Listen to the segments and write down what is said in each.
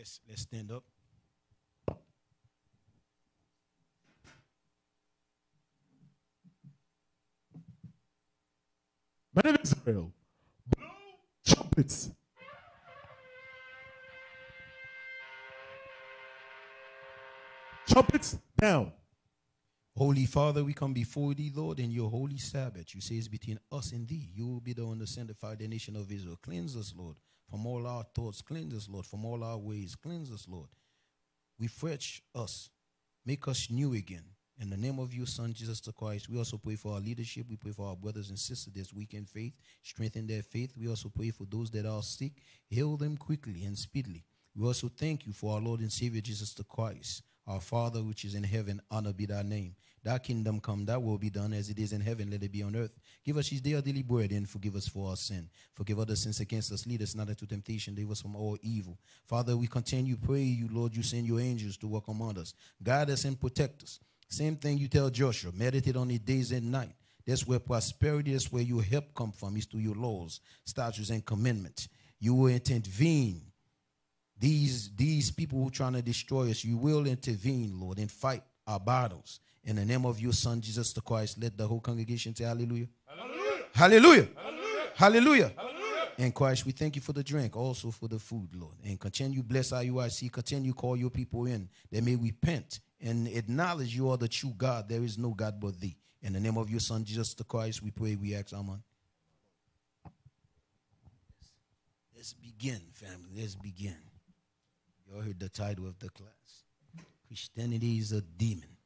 Let's let's stand up. My name is Israel. Blow trumpets. Trumpets down. Holy Father, we come before thee, Lord, in your holy Sabbath. You say it's between us and thee. You will be the one to sanctify the nation of Israel. Cleanse us, Lord, from all our thoughts. Cleanse us, Lord, from all our ways. Cleanse us, Lord. Refresh us. Make us new again. In the name of your Son, Jesus Christ, we also pray for our leadership. We pray for our brothers and sisters that's weak in faith. Strengthen their faith. We also pray for those that are sick. Heal them quickly and speedily. We also thank you for our Lord and Savior Jesus Christ. Our Father which is in heaven, honor be thy name. Thy kingdom come, thy will be done as it is in heaven, let it be on earth. Give us this day our daily bread and forgive us for our sin. Forgive other sins against us. Lead us not into temptation, deliver us from all evil. Father, we continue pray you, Lord, you send your angels to work among us. Guide us and protect us. Same thing you tell Joshua, meditate on it days and night. That's where prosperity, that's where your help come from, is through your laws, statutes, and commandments. You will intervene these these people who trying to destroy us, you will intervene, Lord, and fight our battles. In the name of your Son, Jesus the Christ, let the whole congregation say hallelujah. Hallelujah. Hallelujah. Hallelujah. hallelujah. And Christ, we thank you for the drink, also for the food, Lord. And continue bless IUIC, continue call your people in. They may repent and acknowledge you are the true God. There is no God but thee. In the name of your Son, Jesus the Christ, we pray, we ask, Amen. Let's begin, family. Let's begin. Y'all heard the title of the class. Christianity is a demon.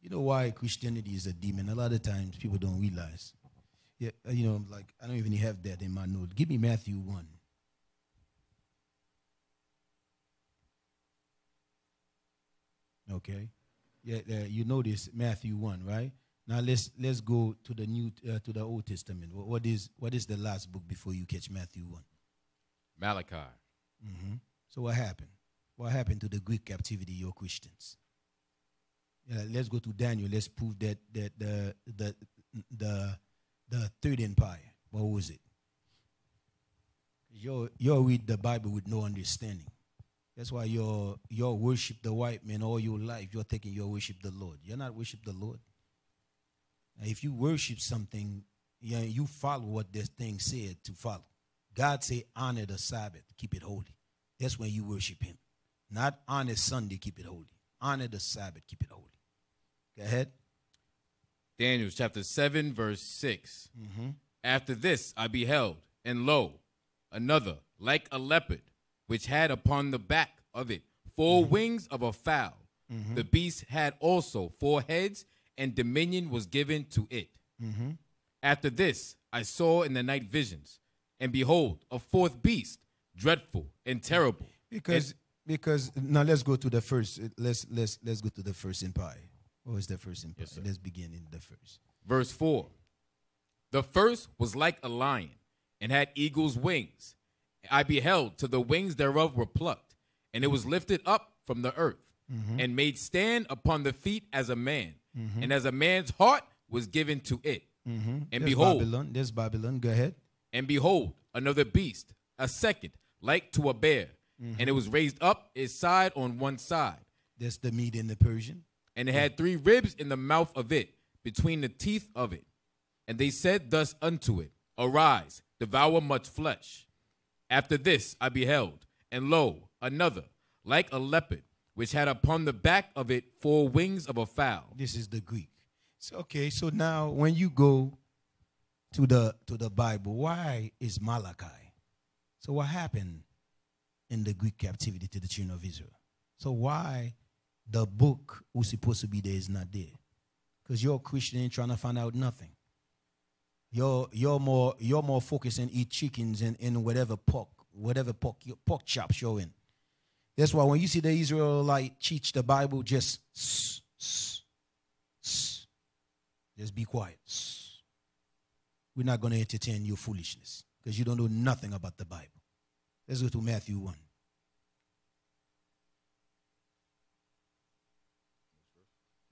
You know why Christianity is a demon? A lot of times people don't realize. Yeah, uh, you know, like I don't even have that in my note. Give me Matthew 1. Okay. Yeah, uh, you notice Matthew 1, right? Now let's let's go to the new uh, to the Old Testament. What, what is what is the last book before you catch Matthew 1? Malachi. Mm-hmm. So what happened? What happened to the Greek captivity, your Christians? Let's go to Daniel. Let's prove that that the the the the third empire. What was it? You you read the Bible with no understanding. That's why you're you worship the white man all your life. You're thinking you worship the Lord. You're not worship the Lord. If you worship something, yeah, you follow what this thing said to follow. God say honor the Sabbath, keep it holy. That's when you worship him. Not honor Sunday, keep it holy. Honor the Sabbath, keep it holy. Go ahead. Daniel chapter 7, verse 6. Mm-hmm. After this I beheld, and lo, another, like a leopard, which had upon the back of it 4 mm-hmm. wings of a fowl. Mm-hmm. The beast had also four heads, and dominion was given to it. Mm-hmm. After this I saw in the night visions and behold, a fourth beast, dreadful and terrible. Because and, because now let's go to the first. Let's let's let's go to the first empire. What was the first empire? Yes, let's begin in the first. Verse four. The first was like a lion, and had eagle's wings. I beheld till the wings thereof were plucked, and it was lifted up from the earth, mm-hmm. and made stand upon the feet as a man, mm-hmm. and as a man's heart was given to it. Mm-hmm. And there's behold, Babylon. There's Babylon. Go ahead. And behold, another beast, a second, like to a bear, mm-hmm. and it was raised up its side on one side. That's the Mede and the Persian. And it hmm. had three ribs in the mouth of it, between the teeth of it. And they said thus unto it, Arise, devour much flesh. After this I beheld, and lo, another, like a leopard, which had upon the back of it four wings of a fowl. This is the Greek. So, okay, so now when you go to the to the Bible. Why is Malachi? So what happened in the Greek captivity to the children of Israel? So why the book who's supposed to be there is not there? Because you're a Christian and trying to find out nothing. You're you're more you're more focused on eat chickens and, and whatever pork, whatever pork pork chops you're in. That's why when you see the Israelite teach the Bible, just just be quiet. We're not going to entertain your foolishness because you don't know nothing about the Bible. Let's go to Matthew 1.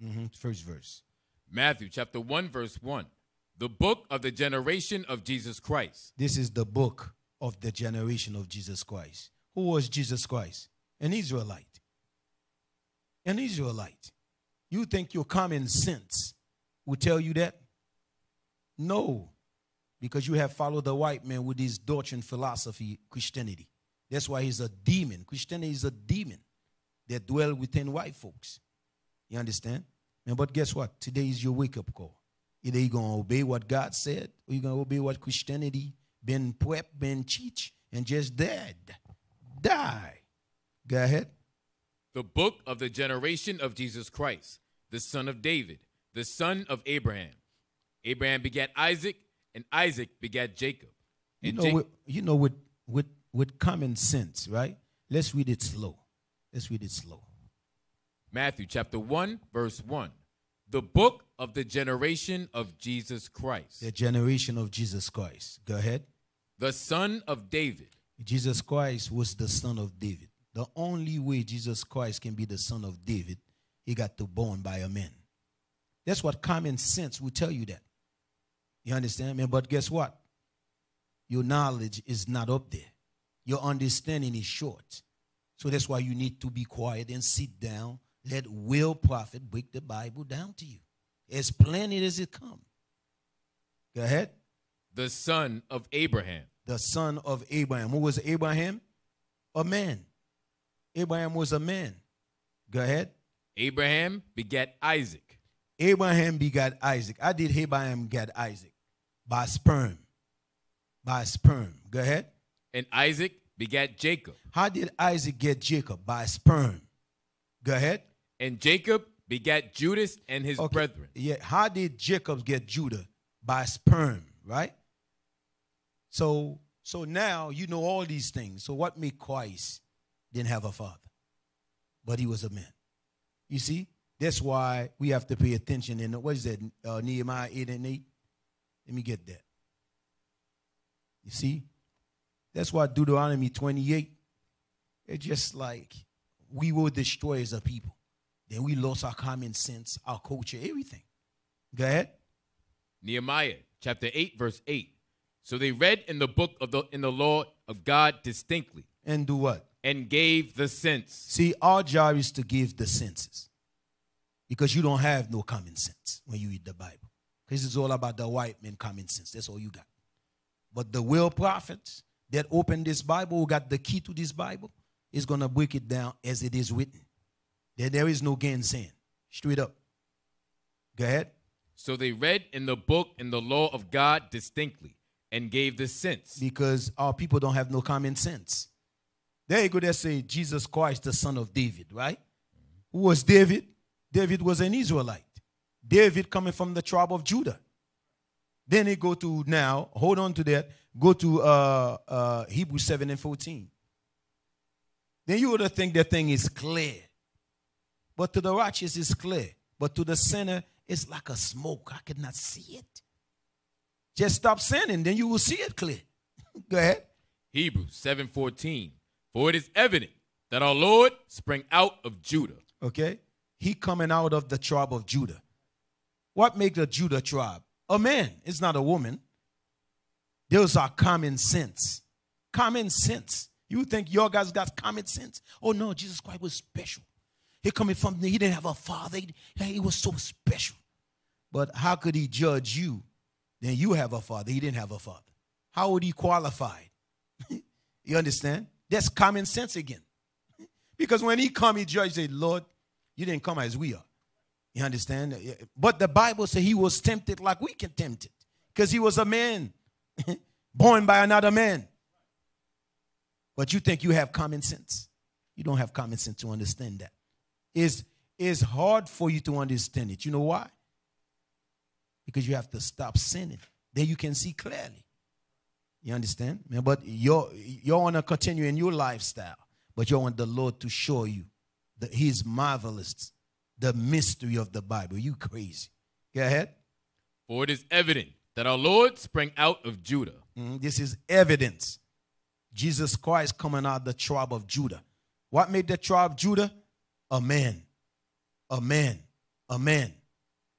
Mm-hmm. First verse. Matthew chapter 1, verse 1. The book of the generation of Jesus Christ. This is the book of the generation of Jesus Christ. Who was Jesus Christ? An Israelite. An Israelite. You think your common sense will tell you that? No, because you have followed the white man with his doctrine philosophy, Christianity. That's why he's a demon. Christianity is a demon that dwell within white folks. You understand? And but guess what? Today is your wake up call. Either you're gonna obey what God said, or you're gonna obey what Christianity been prep, been teach, and just dead. Die. Go ahead. The book of the generation of Jesus Christ, the son of David, the son of Abraham. Abraham begat Isaac, and Isaac begat Jacob. You know, with, you know, with with with common sense, right? Let's read it slow. Let's read it slow. Matthew chapter 1, verse 1. The book of the generation of Jesus Christ, The generation of Jesus Christ. Go ahead. the son of David. Jesus Christ was the son of David. The only way Jesus Christ can be the son of David, he got to born by a man. That's what common sense will tell you that. You understand, man? But guess what? Your knowledge is not up there. Your understanding is short. So that's why you need to be quiet and sit down. Let will prophet break the Bible down to you. As plain as it come. Go ahead. the son of Abraham. the son of Abraham. Who was Abraham? A man. Abraham was a man. Go ahead. Abraham begat Isaac. Abraham begat Isaac. I did Abraham get Isaac by sperm. By sperm. Go ahead. And Isaac begat Jacob. How did Isaac get Jacob? By sperm. Go ahead. And Jacob begat Judas and his Okay. brethren. Yeah. How did Jacob get Judah? By sperm, right? So so now you know all these things. So what made Christ didn't have a father? But he was a man. You see? That's why we have to pay attention. And what is that? Uh, Nehemiah 8 and 8? Let me get that. You see? That's why Deuteronomy 28, it's just like we were destroyers of people. Then we lost our common sense, our culture, everything. Go ahead. Nehemiah chapter 8, verse 8. So they read in the book of the in the law of God distinctly And do what? and gave the sense. See, our job is to give the senses. Because you don't have no common sense when you read the Bible. Because it's all about the white man common sense. That's all you got. But the real prophets that opened this Bible, who got the key to this Bible, is going to break it down as it is written. There, there is no gainsaying. Straight up. Go ahead. So they read in the book in the law of God distinctly and gave the sense. because our people don't have no common sense. There you go, they say Jesus Christ, the son of David, right? Who was David? David was an Israelite. David coming from the tribe of Judah. Then they go to now, hold on to that, go to uh, uh, Hebrews 7 and 14. Then you would have think that thing is clear. But to the righteous it's clear. But to the sinner, it's like a smoke. I could not see it. Just stop sinning, then you will see it clear. Go ahead. Hebrews 7:14. For it is evident that our Lord sprang out of Judah. Okay? He coming out of the tribe of Judah. What make the Judah tribe? A man. It's not a woman. Those are common sense. Common sense. You think your guys got common sense? Oh no, Jesus Christ was special. He coming from he didn't have a father. He, he was so special. But how could he judge you? Then you have a father. He didn't have a father. How would he qualify? you understand? That's common sense again. Because when he come, he judge, say, Lord, you didn't come as we are. You understand? But the Bible says he was tempted like we can tempt it. Because he was a man, born by another man. But you think you have common sense. You don't have common sense to understand that. It's, it's hard for you to understand it. You know why? Because you have to stop sinning. Then you can see clearly. You understand? But you're, you want to continue in your lifestyle, but you want the Lord to show you that He's marvelous, the mystery of the Bible. You crazy. Go ahead. For it is evident that our Lord sprang out of Judah. Mm, This is evidence. Jesus Christ coming out of the tribe of Judah. What made the tribe of Judah? A man. A man. A man.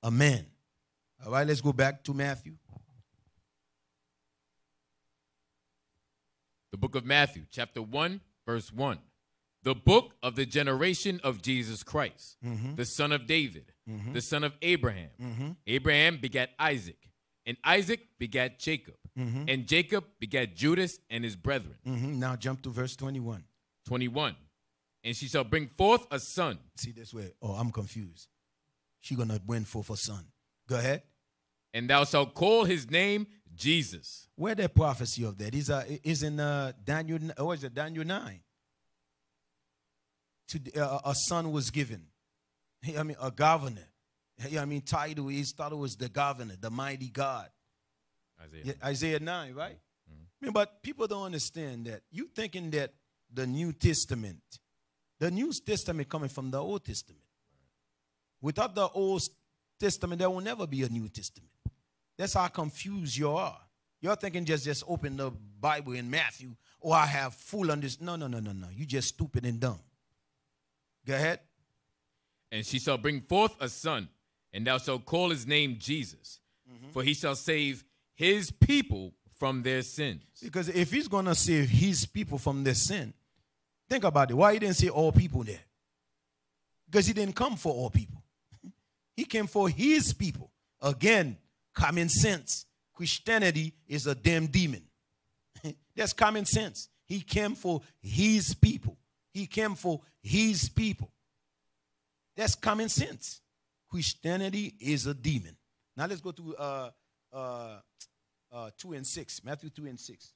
A man. All right, let's go back to Matthew. The book of Matthew, chapter 1, verse 1. The book of the generation of Jesus Christ, mm-hmm. the son of David, mm-hmm. the son of Abraham. Mm-hmm. Abraham begat Isaac, and Isaac begat Jacob, and Jacob begat Judas and his brethren. Mhm. Now jump to verse 21. 21. And she shall bring forth a son, See this way. Oh, I'm confused. She gonna bring forth a son. Go ahead. and thou shalt call his name Jesus. Where the prophecy of that is uh, is in uh, Daniel. Or is it Daniel nine? To uh, a son was given. I mean, a governor. I mean, title. His title was the governor, the mighty God. Isaiah. Yeah, Isaiah 9, right? I mean, but people don't understand that. You thinking that the New Testament, the New Testament coming from the Old Testament. Without the Old Testament, there will never be a New Testament. That's how confused you are. You're thinking just just open the Bible in Matthew, or I have full understanding. No, no, no, no, no. You just stupid and dumb. Go ahead. And she shall bring forth a son, and thou shalt call his name Jesus, mm-hmm. for he shall save his people from their sins. Because if he's gonna save his people from their sin, think about it. Why he didn't say all people there? Because he didn't come for all people. He came for his people. Again, common sense. Christianity is a damn demon. That's common sense. He came for his people. He came for his people. That's common sense. Christianity is a demon. Now let's go to uh, uh, uh, 2 and 6. Matthew 2 and 6.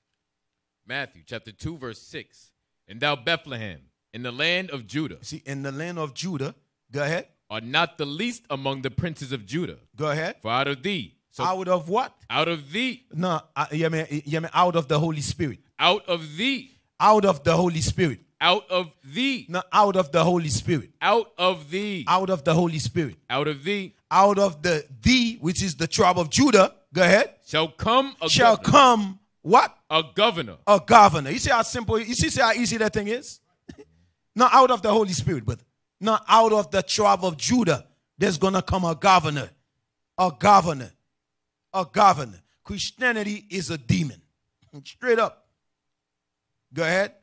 Matthew chapter 2, verse 6. And thou, Bethlehem, in the land of Judah, See, in the land of Judah, go ahead. Are not the least among the princes of Judah, Go ahead. for out of thee, so out of what? out of thee, No, uh, yeah, man, yeah, man, out of the Holy Spirit. out of thee, Out of the Holy Spirit. out of thee, No, out of the Holy Spirit. out of thee, Out of the Holy Spirit. out of thee Out of the thee, which is the tribe of Judah. Go ahead. shall come Shall governor, come what? A governor A governor. You see how simple, you see how easy that thing is? Not out of the Holy Spirit, but not out of the tribe of Judah. There's gonna come a governor. A governor. A governor. Christianity is a demon. Straight up. Go ahead.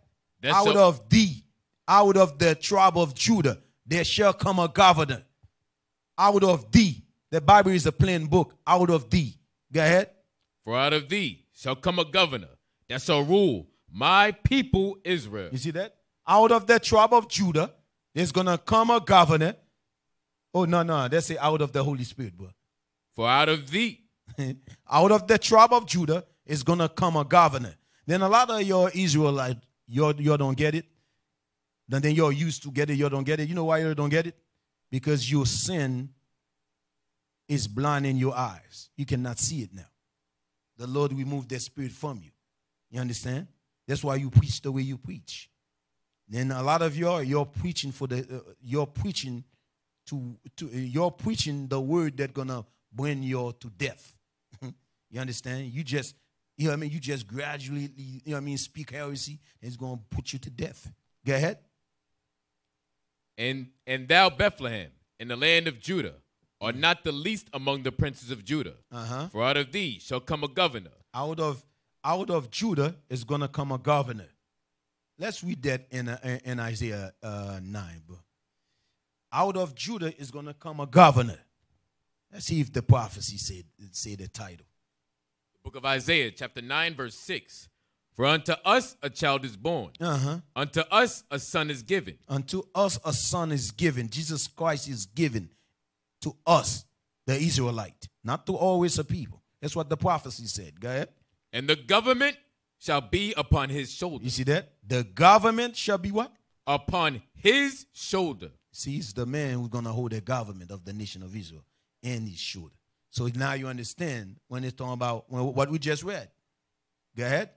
That's out so- of thee, out of the tribe of Judah, there shall come a governor. Out of thee. The Bible is a plain book. Out of thee. Go ahead. For out of thee shall come a governor that a rule my people Israel. You see that? Out of the tribe of Judah, there's gonna come a governor. Oh no, no, that's say out of the Holy Spirit, bro. For out of thee out of the tribe of Judah is gonna come a governor. Then a lot of your Israelite, you you don't get it. Then then you're used to get it, you don't get it. You know why you don't get it? Because your sin is blinding your eyes. You cannot see it now. The Lord removed that spirit from you. You understand? That's why you preach the way you preach. Then a lot of you are you're preaching for the uh, you're preaching to to uh, you're preaching the word that's gonna bring you to death. you understand? You just you know what I mean. You just gradually you know what I mean speak heresy. And it's gonna put you to death. Go ahead. and and thou Bethlehem in the land of Judah are not the least among the princes of Judah. Uh-huh. For out of thee shall come a governor Out of out of Judah is gonna come a governor. Let's read that in uh, in Isaiah uh, nine, bro. Out of Judah is gonna come a governor. Let's see if the prophecy said say the title. The book of Isaiah, chapter 9, verse 6. For unto us a child is born, Uh-huh. unto us a son is given, Unto us a son is given. Jesus Christ is given to us, the Israelite, not to always a people. That's what the prophecy said. Go ahead. And the government shall be upon his shoulder. You see that? The government shall be what? Upon his shoulder. See, he's the man who's going to hold the government of the nation of Israel and his shoulder. So now you understand when it's talking about what we just read. Go ahead.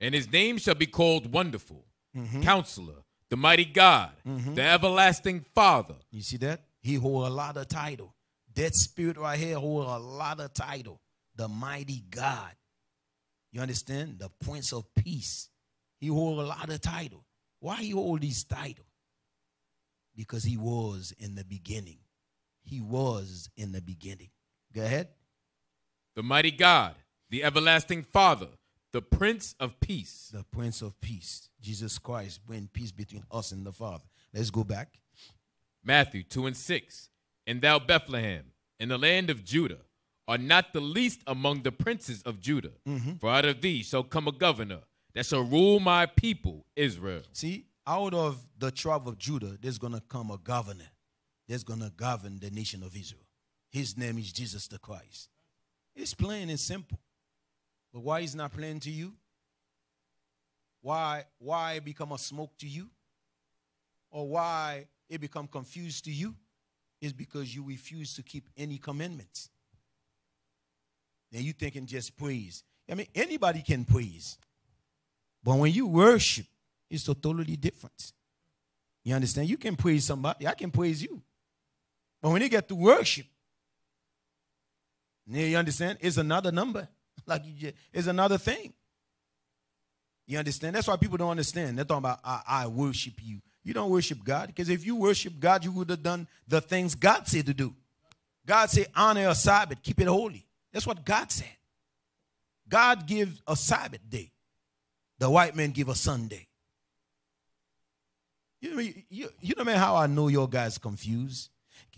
And his name shall be called Wonderful, mm-hmm. Counselor, the Mighty God, mm-hmm. the Everlasting Father, You see that? He hold a lot of title. That spirit right here hold a lot of title. The mighty God. You understand? The Prince of Peace. He hold a lot of title. Why he hold these title? Because he was in the beginning. He was in the beginning. Go ahead. the Mighty God, the Everlasting Father, the Prince of Peace. The Prince of Peace. Jesus Christ bring peace between us and the Father. Let's go back. Matthew 2 and 6. And thou, Bethlehem, in the land of Judah, are not the least among the princes of Judah. Mm-hmm. For out of thee shall come a governor that shall rule my people, Israel. See, out of the tribe of Judah, there's going to come a governor. that's going to govern the nation of Israel. His name is Jesus the Christ. It's plain and simple. But why is not plain to you? Why why it become a smoke to you? Or why it become confused to you? Is because you refuse to keep any commandments. Then you thinking just praise. I mean, anybody can praise. But when you worship, it's totally different. You understand? You can praise somebody. I can praise you. But when you get to worship, you understand? It's another number. Like you just, it's another thing. You understand? That's why people don't understand. They're talking about I, I worship you. You don't worship God because if you worship God, you would have done the things God said to do. God said, honor a Sabbath, keep it holy. That's what God said. God gives a Sabbath day. The white man give a Sunday. You know, you, you know man, how I know your guys confused?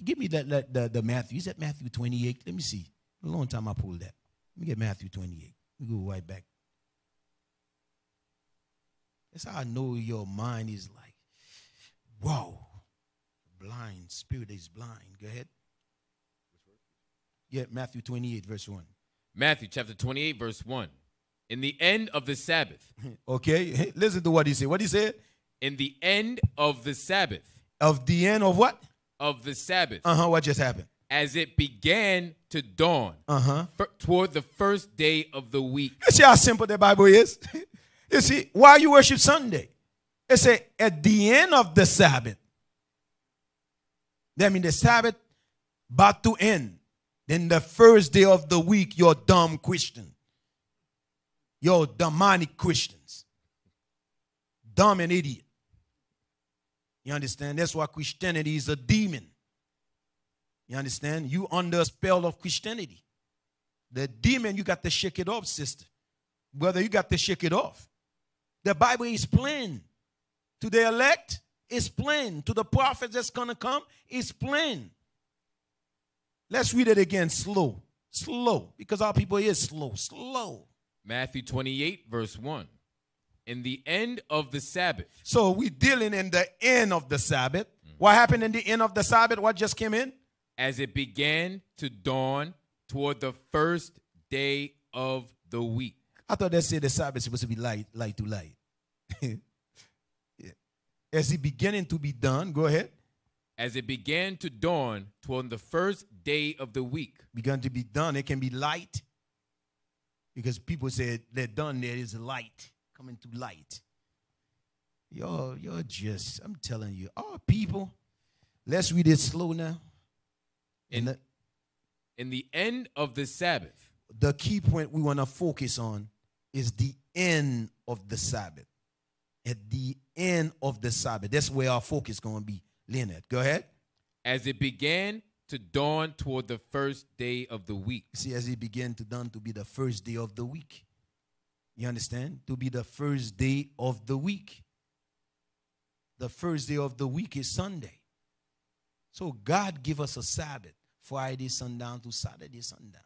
Give me that, that the, the Matthew. Is that Matthew 28? Let me see. A long time I pulled that. Let me get Matthew 28. We go right back. That's how I know your mind is like, wow. Blind. Spirit is blind. Go ahead. Yeah, Matthew 28, verse 1. Matthew chapter 28, verse 1. In the end of the Sabbath, Okay, listen to what he said. What he said? in the end of the Sabbath, Of the end of what? of the Sabbath, Uh huh. What just happened? as it began to dawn Uh huh. toward the first day of the week. You see how simple the Bible is? you see, why you worship Sunday? It say at the end of the Sabbath. That means the Sabbath about to end. Then the first day of the week, you're dumb Christian. You're demonic Christians. Dumb and idiot. You understand? That's why Christianity is a demon. You understand? You under a spell of Christianity. The demon, you got to shake it off, sister. Brother, you got to shake it off. The Bible is plain. To the elect, it's plain. To the prophet that's going to come, it's plain. Let's read it again slow. Slow. Because our people is slow. Slow. Matthew 28, verse 1. In the end of the Sabbath, So we dealing in the end of the Sabbath. What happened in the end of the Sabbath? What just came in? as it began to dawn toward the first day of the week. I thought they said the Sabbath is supposed to be light, light to light. Yeah. As it beginning to be done, go ahead. As it began to dawn toward the first day of the week. Began to be done. It can be light because people said they're done. There is light coming to light. You're, you're just, I'm telling you, our people, let's read it slow now. In, And the, in the end of the Sabbath, the key point we want to focus on is the end of the Sabbath. At the end of the Sabbath. That's where our focus going to be, Leonard. Go ahead. as it began to dawn toward the first day of the week. See, as it began to dawn to be the first day of the week. You understand? To be the first day of the week. The first day of the week is Sunday. So God give us a Sabbath, Friday sundown to Saturday sundown.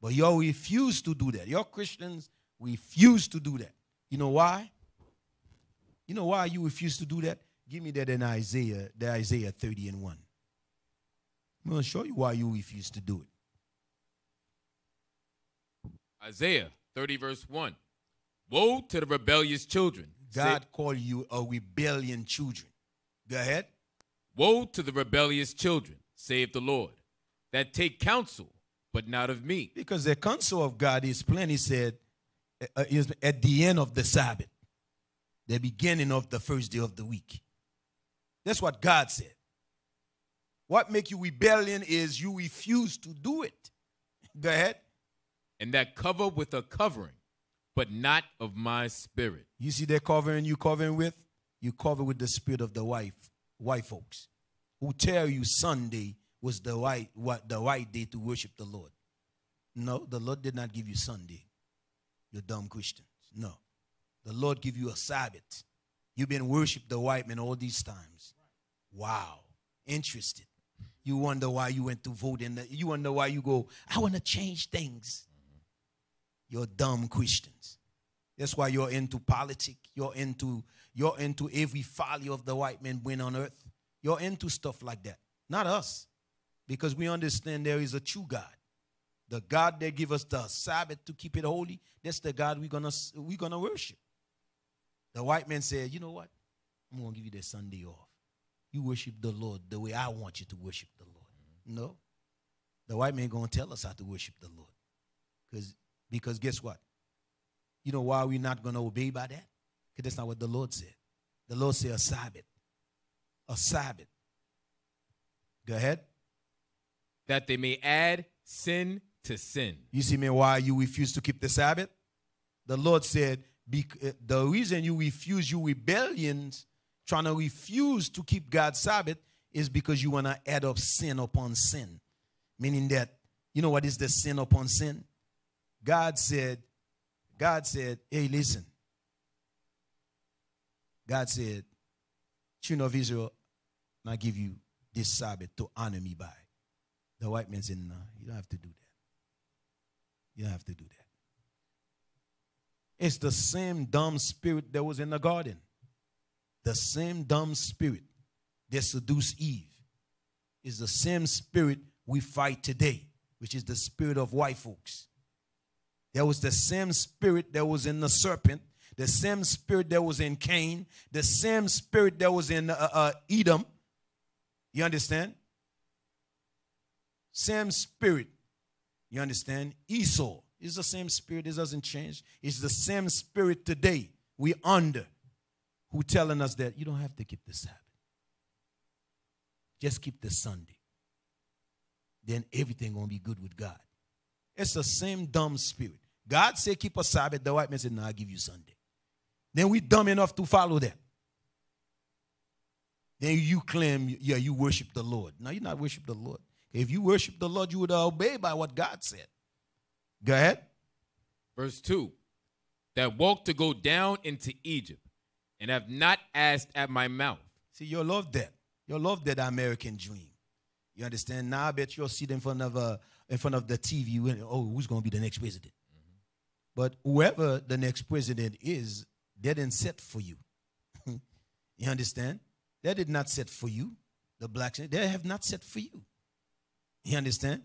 But y'all refuse to do that. Y'all Christians refuse to do that. You know why? You know why you refuse to do that? Give me that in Isaiah, the Isaiah 30 and 1. I'm going to show you why you refuse to do it. Isaiah 30, verse 1. Woe to the rebellious children. God called you a rebellion children. Go ahead. Woe to the rebellious children, save the Lord, that take counsel, but not of me. Because the counsel of God is plain. He said, uh, is at the end of the Sabbath, the beginning of the first day of the week. That's what God said. What make you rebellion is you refuse to do it. Go ahead. And that cover with a covering, but not of my spirit. You see that covering you covering with? You cover with the spirit of the wife, white folks, who tell you Sunday was the right what the right day to worship the Lord. No, the Lord did not give you Sunday. You dumb Christians. No. The Lord give you a Sabbath. You've been worshiped the white man all these times. Wow. Interested. You wonder why you went to vote in the, you wonder why you go, I want to change things. You're dumb Christians. That's why you're into politics. You're into you're into every folly of the white man went on earth. You're into stuff like that. Not us. Because we understand there is a true God. The God that give us the Sabbath to keep it holy, that's the God we're gonna we're gonna worship. The white man said, you know what? I'm gonna give you the Sunday off. You worship the Lord the way I want you to worship the Lord. Mm-hmm. No. The white man gonna tell us how to worship the Lord. Because because guess what? You know why we're not gonna obey by that? Because that's not what the Lord said. The Lord said a Sabbath. A Sabbath. Go ahead. That they may add sin to sin. You see me why you refuse to keep the Sabbath? The Lord said, uh, the reason you refuse, you rebellions, trying to refuse to keep God's Sabbath is because you want to add up sin upon sin. Meaning that, you know what is the sin upon sin? God said, God said, hey, listen. God said, children of Israel, I give you this Sabbath to honor me by. The white man said, no, you don't have to do that. You don't have to do that. It's the same dumb spirit that was in the garden. The same dumb spirit that seduced Eve is the same spirit we fight today, which is the spirit of white folks. There was the same spirit that was in the serpent, the same spirit that was in Cain, the same spirit that was in uh, uh, Edom. You understand? Same spirit. You understand? Esau is the same spirit. It doesn't change. It's the same spirit today. We under who telling us that you don't have to keep the Sabbath. Just keep the Sunday. Then everything gonna be good with God. It's the same dumb spirit. God said keep a Sabbath. The white man said, no, I'll give you Sunday. Then we dumb enough to follow that. Then you claim, yeah, you worship the Lord. No, you're not worship the Lord. If you worship the Lord, you would obey by what God said. Go ahead. Verse 2 That walk to go down into Egypt and have not asked at my mouth. See, you love that. You love that American dream. You understand? Now I bet you'll sit in front of uh, in front of the TV. When, oh, who's going to be the next president? Mm-hmm. But whoever the next president is, they didn't set for you. you understand? They did not set for you. The blacks, they have not set for you. You understand?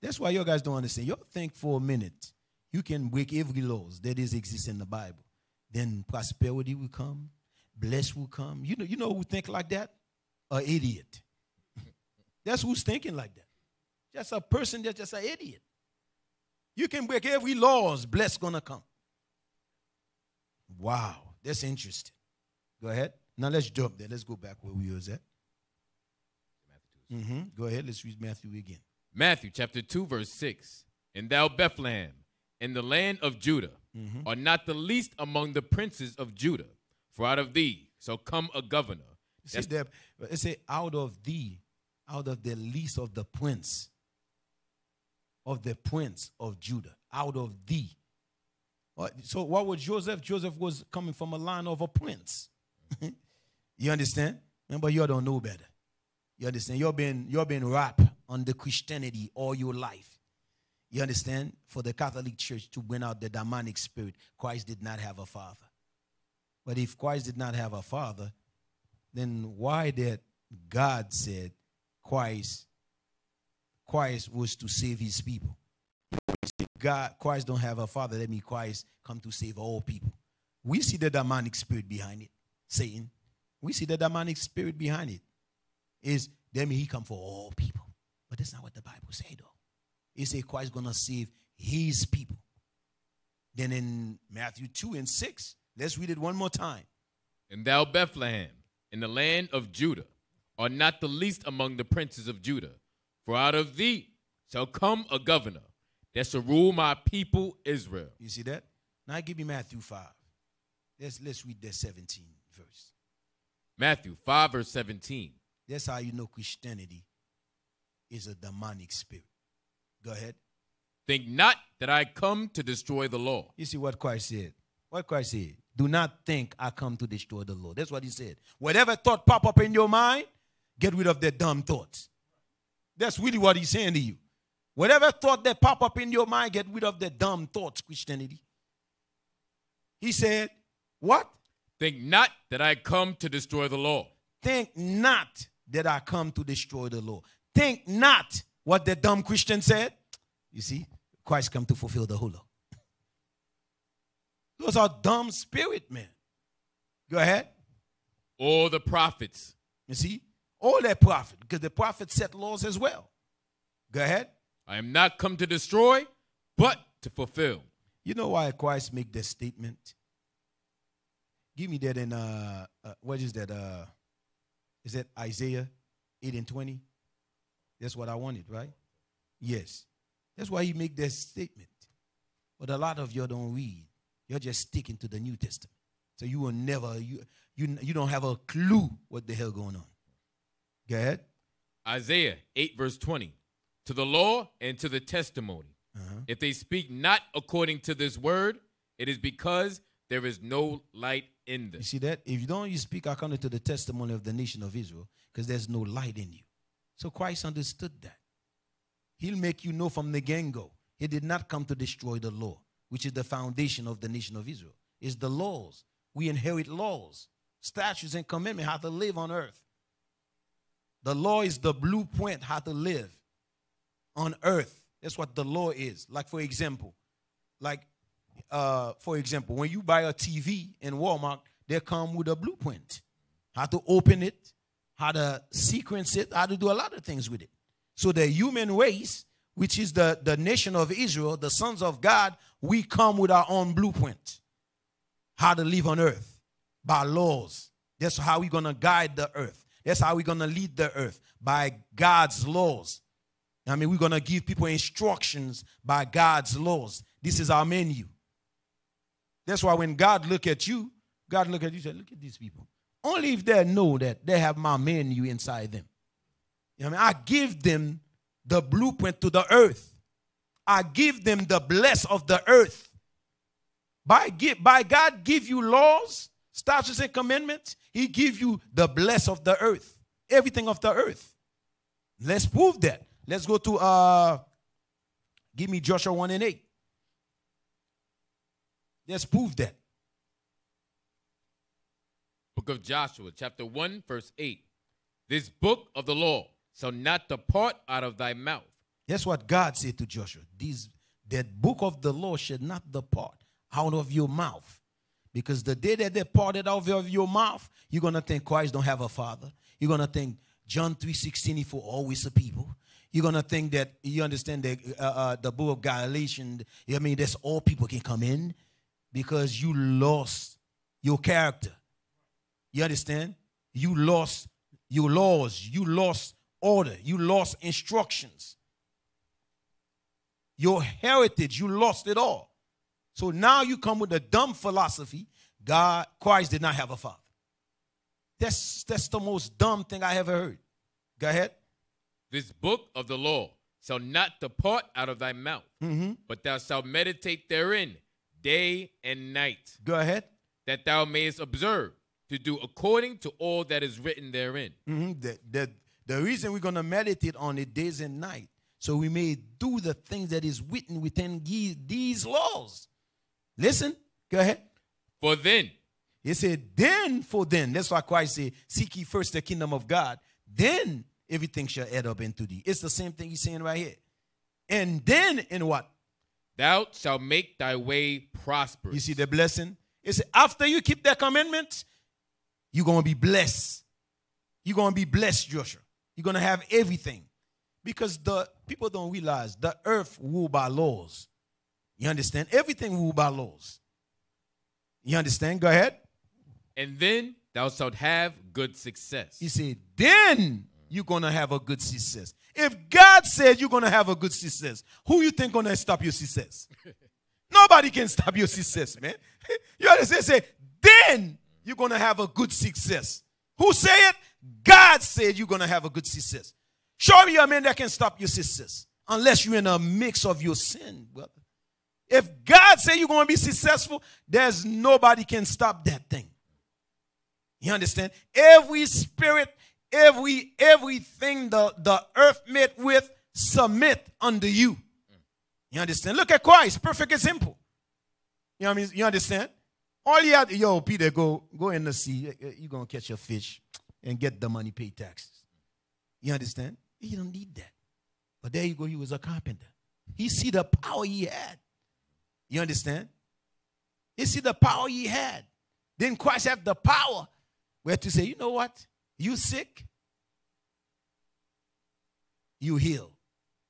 That's why you guys don't understand. You think for a minute you can break every laws that is exist in the Bible. Then prosperity will come, bless will come. You know, you know who think like that? An idiot. That's who's thinking like that. Just a person that's just an idiot. You can break every laws, bless gonna come. Wow, that's interesting. Go ahead. Now let's jump there. Let's go back where we was at. Mm-hmm. Go ahead. Let's read Matthew again. Matthew chapter 2, verse 6. And thou, Bethlehem, in the land of Judah, mm-hmm. are not the least among the princes of Judah, for out of thee shall come a governor. See that, it say, out of thee, out of the least of the prince, of the prince of Judah, out of thee. So what was Joseph? Joseph was coming from a line of a prince. you understand? Remember, you don't know better. You understand? You're being you're being wrapped under Christianity all your life. You understand? For the Catholic Church to bring out the demonic spirit, Christ did not have a father. But if Christ did not have a father, then why did God said Christ Christ was to save his people? God Christ don't have a father, that means Christ come to save all people. We see the demonic spirit behind it, Satan. We see the demonic spirit behind it is that mean he come for all people. But that's not what the Bible say though. It say Christ gonna save his people. Then in Matthew 2 and 6, let's read it one more time. And thou Bethlehem, in the land of Judah, are not the least among the princes of Judah, for out of thee shall come a governor that shall rule my people Israel. You see that? Now give me Matthew 5. Let's let's read that 17 verse. Matthew 5, verse 17. That's how you know Christianity is a demonic spirit. Go ahead. Think not that I come to destroy the law. You see what Christ said? What Christ said? Do not think I come to destroy the law. That's what he said. Whatever thought pop up in your mind, get rid of the dumb thoughts. That's really what he's saying to you. Whatever thought that pop up in your mind, get rid of the dumb thoughts, Christianity. He said, What? Think not that I come to destroy the law. Think not that I come to destroy the law. Think not what the dumb Christian said. You see, Christ come to fulfill the whole law. Those are dumb spirit men. Go ahead. All the prophets. You see, all that prophet, because the prophets set laws as well. Go ahead. I am not come to destroy, but to fulfill. You know why Christ make that statement? Give me that in uh, uh what is that? Uh is that Isaiah 8 and 20? That's what I wanted, right? Yes. That's why he make that statement. But a lot of you don't read. You're just sticking to the New Testament. So you will never, you, you, you don't have a clue what the hell going on. Go ahead. Isaiah 8, verse 20. To the law and to the testimony. Uh-huh. If they speak not according to this word, it is because there is no light in them. You see that? If you don't you speak according to the testimony of the nation of Israel, because there's no light in you. So Christ understood that. He'll make you know from the get go. He did not come to destroy the law, which is the foundation of the nation of Israel. It's the laws. We inherit laws, statutes, and commandments how to live on earth. The law is the blueprint how to live on earth. That's what the law is. Like for example, like uh, for example, when you buy a TV in Walmart, they come with a blueprint. How to open it, how to sequence it, how to do a lot of things with it. So the human race, which is the, the nation of Israel, the sons of God, we come with our own blueprint. How to live on earth by laws. That's how we're gonna guide the earth. That's how we're gonna lead the earth by God's laws. I mean, we're gonna give people instructions by God's laws. This is our menu. That's why when God look at you, God look at you and say, look at these people. Only if they know that they have my menu inside them. You know I mean? I give them the blueprint to the earth. I give them the bless of the earth. By, give, by God give you laws, statutes, and commandments, He give you the bless of the earth. Everything of the earth. Let's prove that. Let's go to uh give me Joshua 1 and 8. Let's prove that. Of Joshua, chapter 1, verse 8. This book of the law shall not depart out of thy mouth. That's what God said to Joshua. These that book of the law shall not depart out of your mouth. Because the day that departed out of your mouth, you're gonna think Christ don't have a father. You're gonna think John 3:16 for always a people. You're gonna think that you understand that uh, uh, the book of Galatians. I mean, that's all people can come in because you lost your character. You understand? You lost your laws. You lost order. You lost instructions. Your heritage, you lost it all. So now you come with a dumb philosophy. God, Christ did not have a father. That's that's the most dumb thing I ever heard. Go ahead. This book of the law shall not depart out of thy mouth, Mm-hmm. but thou shalt meditate therein day and night, Go ahead. that thou mayest observe to do according to all that is written therein. hmm The, the, the reason we're going to meditate on it days and night, so we may do the things that is written within these laws. Listen, go ahead. For then He said, then for then. That's why Christ said, seek ye first the kingdom of God. Then everything shall add up into thee. It's the same thing he's saying right here. And then in what? thou shalt make thy way prosperous. You see the blessing? It said, after you keep the commandment, you're going to be blessed. You're going to be blessed, Joshua. You're going to have everything. Because the people don't realize the earth ruled by laws. You understand? Everything ruled by laws. You understand? Go ahead. and then thou shalt have good success. He said, then you're going to have a good success. If God said you're going to have a good success, who you think going to stop your success? Nobody can stop your success, man. You understand? Say, then you're going to have a good success. Who said? it? God said you're going to have a good success. Show me a man that can stop your success. Unless you're in a mix of your sin, brother. If God say you're going to be successful, there's nobody can stop that thing. You understand? Every spirit, every everything the, the earth met with submit under you. You understand? Look at Christ, perfect example. You know what I mean? You understand? All you have, yo, Peter, go go in the sea. You're gonna catch a fish and get the money, pay taxes. You understand? He don't need that. But there you go, he was a carpenter. He see the power he had. You understand? He see the power he had. Then Christ have the power where to say, you know what? You sick? You heal.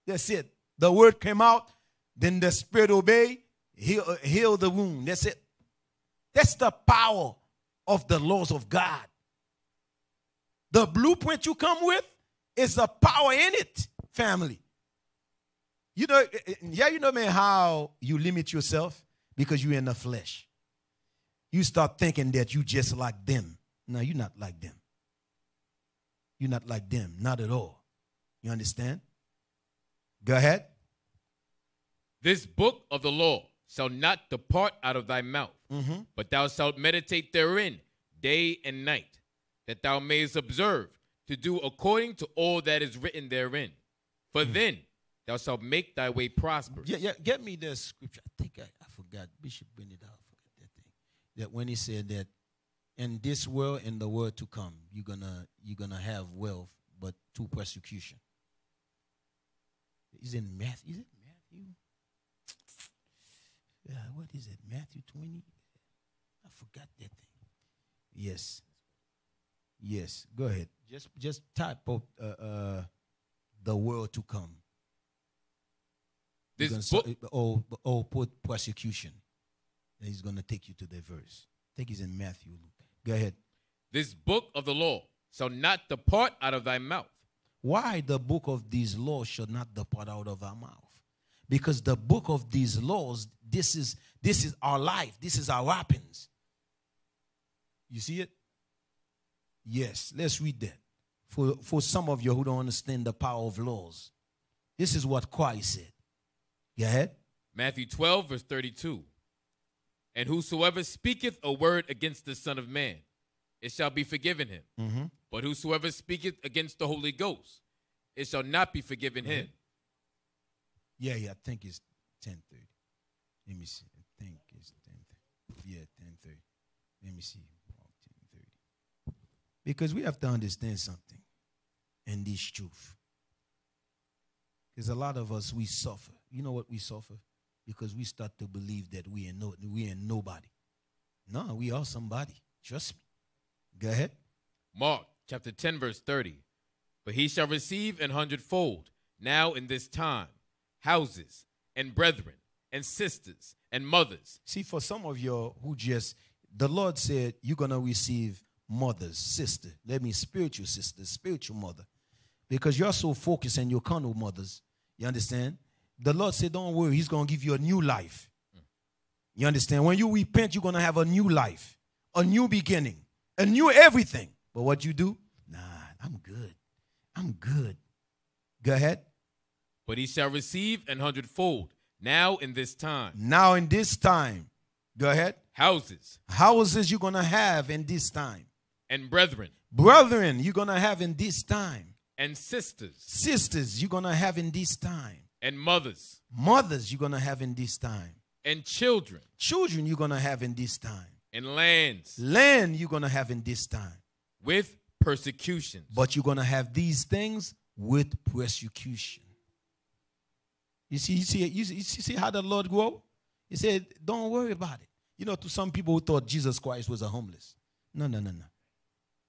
That's it. The word came out, then the spirit obey, heal, heal the wound. That's it. That's the power of the laws of God. The blueprint you come with is the power in it, family. You know, eh, eh, yeah, you know, man, how you limit yourself because you're in the flesh. You start thinking that you just like them. No, you're not like them. You're not like them, not at all. You understand? Go ahead. This book of the law shall not depart out of thy mouth, Mm-hmm. but thou shalt meditate therein day and night, that thou mayest observe to do according to all that is written therein. For then thou shalt make thy way prosperous. Yeah, yeah. Get me the scripture. I think I, I forgot. Bishop bring it out. I forgot that thing. That when he said that in this world and the world to come, you're gonna you're gonna have wealth, but to persecution. Is in Matthew? Is it Matthew? Yeah, what is it? Matthew 20? I forgot that thing. Yes. Yes. Go ahead. Just just type up uh, uh, the world to come. You're This gonna book, say- or, or put persecution. And he's going to take you to the verse. I think he's in Matthew. Go ahead. this book of the law shall not depart out of thy mouth, Why the book of these laws shall not depart out of our mouth? Because the book of these laws, this is this is our life. This is our weapons. You see it? Yes. Let's read that. For for some of you who don't understand the power of laws, this is what Christ said. Go ahead. Matthew 12, verse 32. And whosoever speaketh a word against the Son of Man, it shall be forgiven him. Mm-hmm. But whosoever speaketh against the Holy Ghost, it shall not be forgiven him. Yeah, yeah, I think it's ten thirty. Let me see. I think it's ten thirty. Yeah, ten thirty. Let me see. Ten thirty. Because we have to understand something in this truth. Because a lot of us we suffer. You know what we suffer? Because we start to believe that we ain't no we ain't nobody. No, we are somebody. Trust me. Go ahead. Mark chapter 10, verse 30. But he shall receive an hundredfold now in this time houses and brethren and sisters and mothers See, for some of y'all who just, the Lord said, you're going to receive mothers, sister. That means spiritual sister, spiritual mother. Because you're so focused on your carnal mothers. You understand? The Lord said, don't worry, He's going to give you a new life. You understand? When you repent, you're going to have a new life, a new beginning, a new everything. But what you do? Nah, I'm good. I'm good. Go ahead. But he shall receive an hundredfold now in this time Now, in this time, go ahead. houses Houses you're going to have in this time. and brethren Brethren, you're going to have in this time. and sisters Sisters, you're going to have in this time. and mothers Mothers, you're going to have in this time. and children Children, you're going to have in this time. and lands Land, you're going to have in this time. with persecution. But you're going to have these things with persecution. You see, you see, you see, you see how the Lord grow? He said, don't worry about it. You know, to some people who thought Jesus Christ was a homeless. No, no, no, no.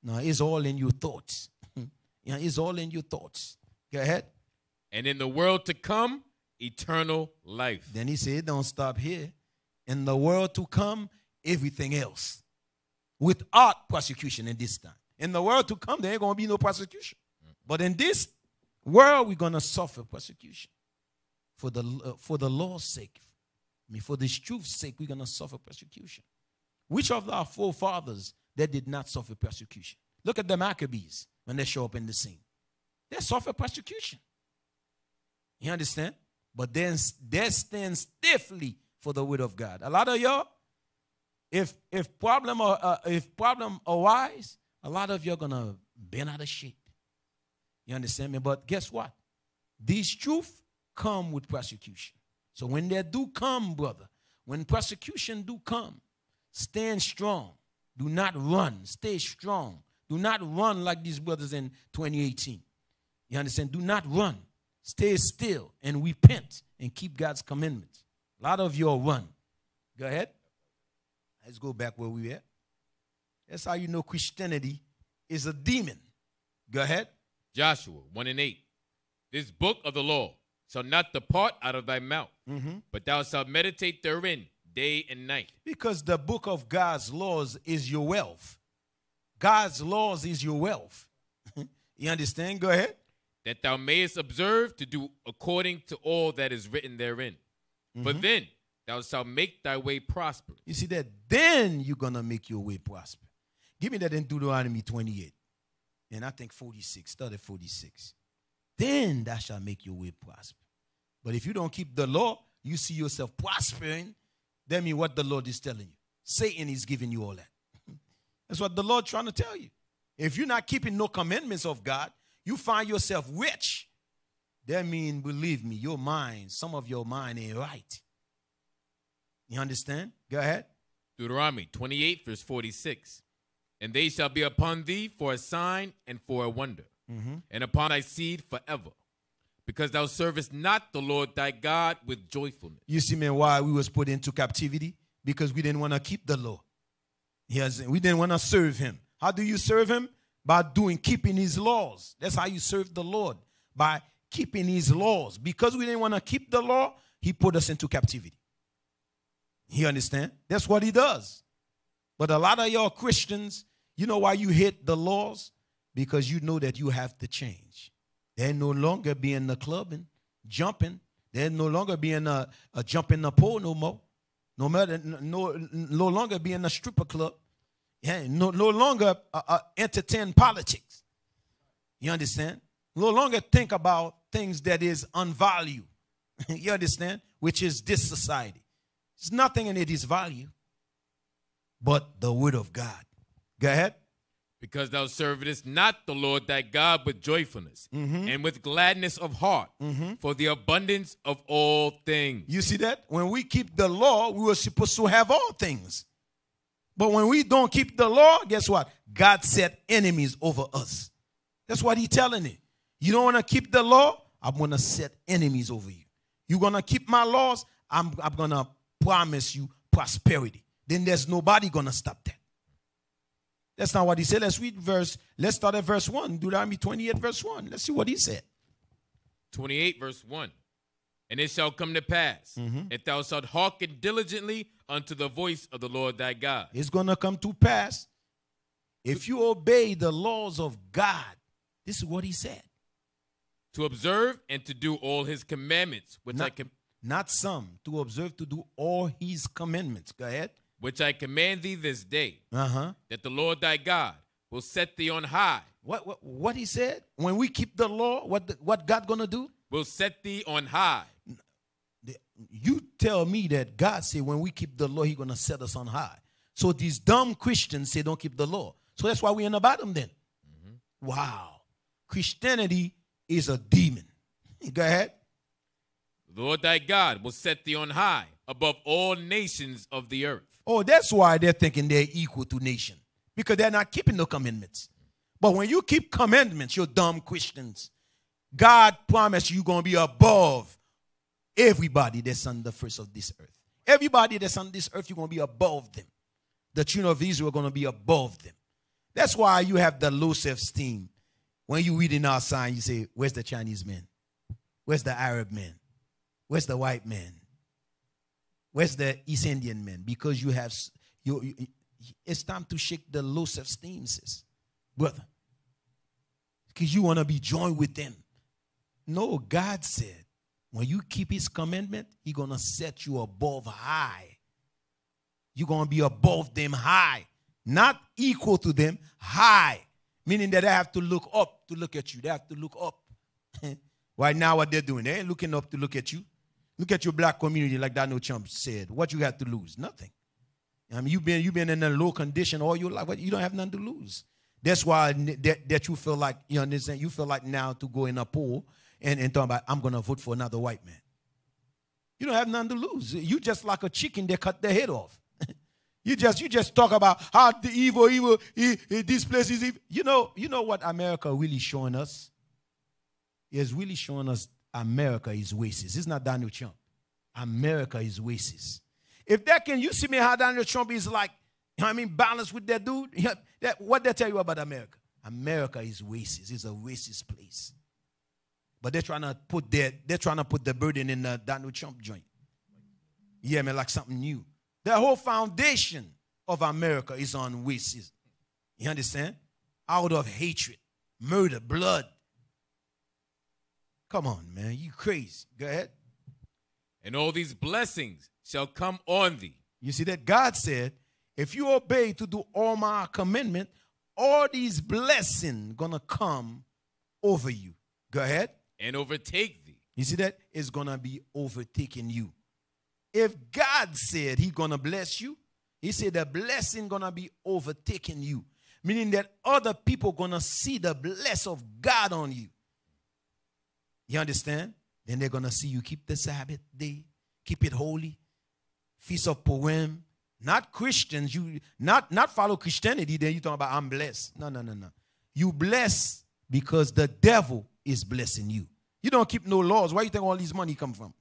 No, it's all in your thoughts. yeah, it's all in your thoughts. Go ahead. and in the world to come, eternal life. Then he said, don't stop here. In the world to come, everything else. Without persecution in this time. In the world to come, there ain't going to be no persecution. Mm. But in this world, we're going to suffer persecution. For the, uh, for the law's sake, I mean, for this truth's sake, we're going to suffer persecution. Which of our forefathers that did not suffer persecution? Look at the Maccabees when they show up in the scene. They suffer persecution. You understand? But then they stand stiffly for the word of God. A lot of y'all, if if problem or uh, if problem arise, a lot of are gonna bend out of shape. You understand me? But guess what? These truth come with persecution. So when they do come, brother, when persecution do come, stand strong. Do not run. Stay strong. Do not run like these brothers in 2018. You understand? Do not run. Stay still and repent and keep God's commandments. A lot of you all run. Go ahead. Let's go back where we were. That's how you know Christianity is a demon. Go ahead. Joshua 1 and 8. This book of the law shall not depart out of thy mouth, mm-hmm. but thou shalt meditate therein day and night, Because the book of God's laws is your wealth. God's laws is your wealth. you understand? Go ahead. that thou mayest observe to do according to all that is written therein. For mm-hmm. then thou shalt make thy way prosper. You see that? Then you're going to make your way prosper. Give me that in Deuteronomy 28. And I think 46, start at 46. Then thou shalt make your way prosper. But if you don't keep the law, you see yourself prospering, that means what the Lord is telling you. Satan is giving you all that. That's what the Lord trying to tell you. If you're not keeping no commandments of God, you find yourself rich. That means, believe me, your mind, some of your mind ain't right. You understand? Go ahead. Deuteronomy 28, verse 46. And they shall be upon thee for a sign and for a wonder, mm-hmm. and upon thy seed forever, because thou servest not the Lord thy God with joyfulness. You see, man, why we was put into captivity? Because we didn't want to keep the law. Yes, we didn't want to serve him. How do you serve him? By doing keeping his laws. That's how you serve the Lord. By keeping his laws. Because we didn't want to keep the law, he put us into captivity. You understand? That's what he does. But a lot of y'all Christians, you know why you hate the laws? Because you know that you have to change. They're no longer being the clubbing, jumping. They're no longer being a, a jump in the pole no more. No matter no no longer being a stripper club. Yeah, no, no longer uh, uh, entertain politics. You understand? No longer think about things that is unvalue. you understand? Which is this society. There's nothing in it is value, but the word of God. Go ahead. Because thou servest not the Lord thy God with joyfulness mm-hmm. and with gladness of heart mm-hmm. for the abundance of all things. You see that? When we keep the law, we were supposed to have all things. But when we don't keep the law, guess what? God set enemies over us. That's what he's telling you. You don't want to keep the law? I'm going to set enemies over you. You're going to keep my laws? I'm, I'm going to promise you prosperity. Then there's nobody going to stop that. That's not what he said. Let's read verse. Let's start at verse 1. Deuteronomy 28, verse 1. Let's see what he said. 28 verse 1 and it shall come to pass mm-hmm. if thou shalt hearken diligently unto the voice of the lord thy god It's going to come to pass if you obey the laws of God. This is what he said. to observe and to do all his commandments which i Not, com- not some, to observe, to do all his commandments. Go ahead. Which i command thee this day Uh huh. that the lord thy god will set thee on high What, what what he said? When we keep the law, what the, what God gonna do? will set thee on high You tell me that God said when we keep the law, He gonna set us on high. So these dumb Christians say don't keep the law. So that's why we're in the bottom then. Wow. Christianity is a demon. Go ahead. the lord thy god will set thee on high above all nations of the earth Oh, that's why they're thinking they're equal to nation. Because they're not keeping the commandments. But when you keep commandments, you're dumb Christians. God promised you're going to be above everybody that's on the face of this earth. Everybody that's on this earth, you're going to be above them. The children of Israel are going to be above them. That's why you have the low self-esteem. When you read in our sign, you say, where's the Chinese man? Where's the Arab man? Where's the white man? Where's the East Indian man? Because you have, you, you- it's time to shake the low self-esteem, sis, brother. Because you want to be joined with them. No, God said, when you keep his commandment, He's gonna set you above high. You're gonna be above them high. Not equal to them, high. Meaning that they have to look up to look at you. They have to look up. right now, what they're doing, they ain't looking up to look at you. Look at your black community, like Donald Trump said. What you got to lose? Nothing. I mean, you've been you've been in a low condition all your life, you don't have nothing to lose. That's why that, that you feel like you understand. You feel like now to go in a poll and, and talk about I'm gonna vote for another white man. You don't have nothing to lose. You just like a chicken they cut their head off. you just you just talk about how the evil, evil, this place is evil. You know, you know what America really showing us? Is really showing us America is racist. It's not Donald Trump. America is racist. If that can, you see me how Donald Trump is like, you know I mean, balanced with that dude. that, what they tell you about America? America is racist. It's a racist place. But they're trying to put their, they're trying to put the burden in the Donald Trump joint. Yeah, man, like something new. The whole foundation of America is on racism. You understand? Out of hatred, murder, blood. Come on, man. You crazy. Go ahead. And all these blessings shall come on thee. You see that God said, if you obey to do all my commandment, all these blessings gonna come over you. Go ahead. And overtake thee. You see that? It's gonna be overtaking you. If God said He gonna bless you, He said the blessing gonna be overtaking you. Meaning that other people gonna see the bless of God on you. You understand? Then they're gonna see you keep the Sabbath day, keep it holy, Feast of Purim. Not Christians, you not not follow Christianity, then you talk about I'm blessed. No, no, no, no. You bless because the devil is blessing you. You don't keep no laws. Where you think all this money come from?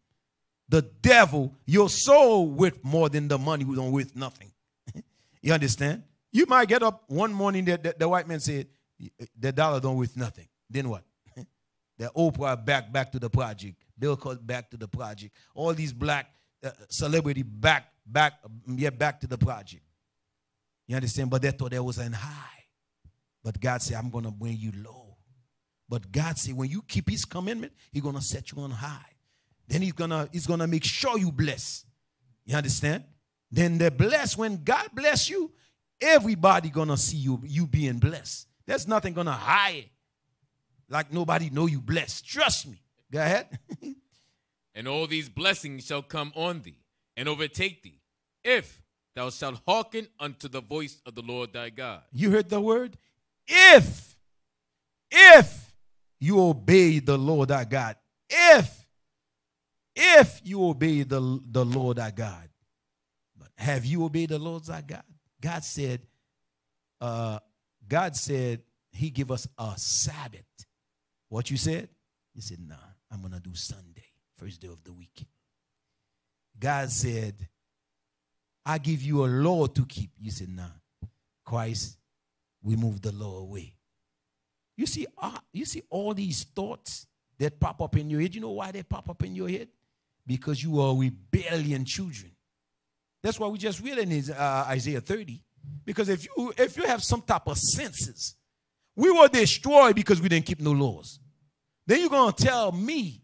The devil, your soul worth more than the money who don't worth nothing. you understand? You might get up one morning that the, the, white man said, the dollar don't worth nothing. Then what? The Oprah back back to the project. Bill Cosby back to the project. All these black uh, celebrity back, back, yeah, back to the project. You understand? But they thought there was an high. But God said, I'm to bring you low. But God said, when you keep his commandment, he's to set you on high. Then he's to he's gonna make sure you bless. You understand? Then they're blessed. When God bless you, everybody to see you, you being blessed. There's nothing to hide. Like nobody know you blessed. Trust me. Go ahead. and all these blessings shall come on thee and overtake thee, if thou shalt hearken unto the voice of the Lord thy God. You heard the word? If, if you obey the Lord thy God, if, if you obey the, the Lord thy God. But have you obeyed the Lord thy God? God said, uh, God said he give us a Sabbath. What you said? He said, nah, I'm going to do Sunday first day of the week. God said, I give you a law to keep. You said, nah. Christ, we move the law away. You see, uh, you see all these thoughts that pop up in your head. You know why they pop up in your head? Because you are rebellion children. That's why we just read in uh, Isaiah 30. Because if you if you have some type of senses, we were destroyed because we didn't keep no laws. Then you're gonna tell me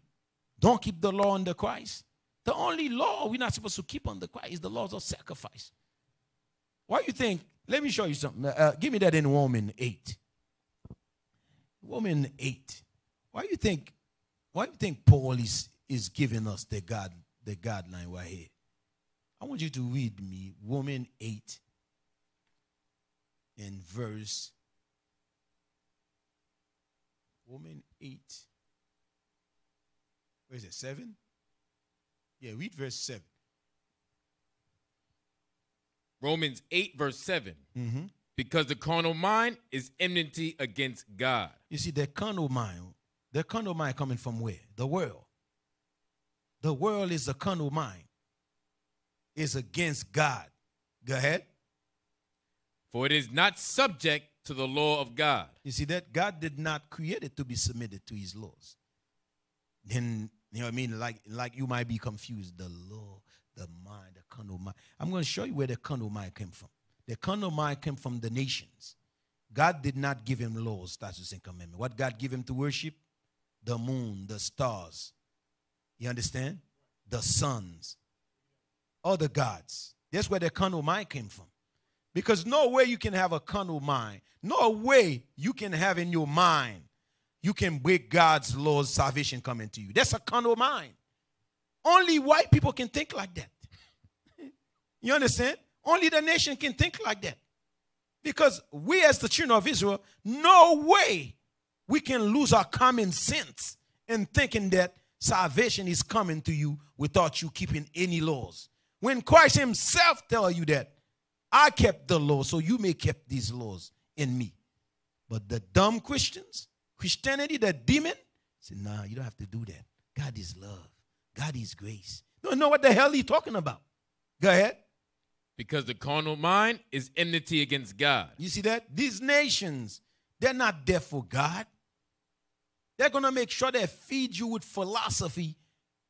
don't keep the law under Christ. The only law we're not supposed to keep under Christ is the laws of sacrifice. Why you think? Let me show you something. Uh, give me that in Romans 8. Romans 8. Why you think why you think Paul is, is giving us the God the guideline right here? I want you to read me Romans 8 in verse Romans 8 where is it? Seven? Yeah, read verse seven. Romans 8, verse 7. Mm-hmm. Because the carnal mind is enmity against God. You see, the carnal mind, the carnal mind coming from where? The world. The world is the carnal mind. Is against God. Go ahead. For it is not subject to the law of God. You see that God did not create it to be submitted to his laws. Then you know what I mean? Like, like you might be confused. The law, the mind, the carnal mind. I'm going to show you where the carnal mind came from. The carnal mind came from the nations. God did not give him laws, statutes, and commandments. What God gave him to worship? The moon, the stars. You understand? The suns. Other gods. That's where the carnal mind came from. Because no way you can have a carnal mind. No way you can have in your mind you can break God's laws, salvation coming to you. That's a carnal mind. Only white people can think like that. You understand? Only the nation can think like that. Because we, as the children of Israel, no way we can lose our common sense in thinking that salvation is coming to you without you keeping any laws. When Christ Himself tell you that, I kept the law, so you may keep these laws in me. But the dumb Christians, Christianity, the demon, say, nah, you don't have to do that. God is love. God is grace. Don't know what the hell he's talking about. Go ahead. Because the carnal mind is enmity against God. You see that? These nations, they're not there for God. They're going to make sure they feed you with philosophy.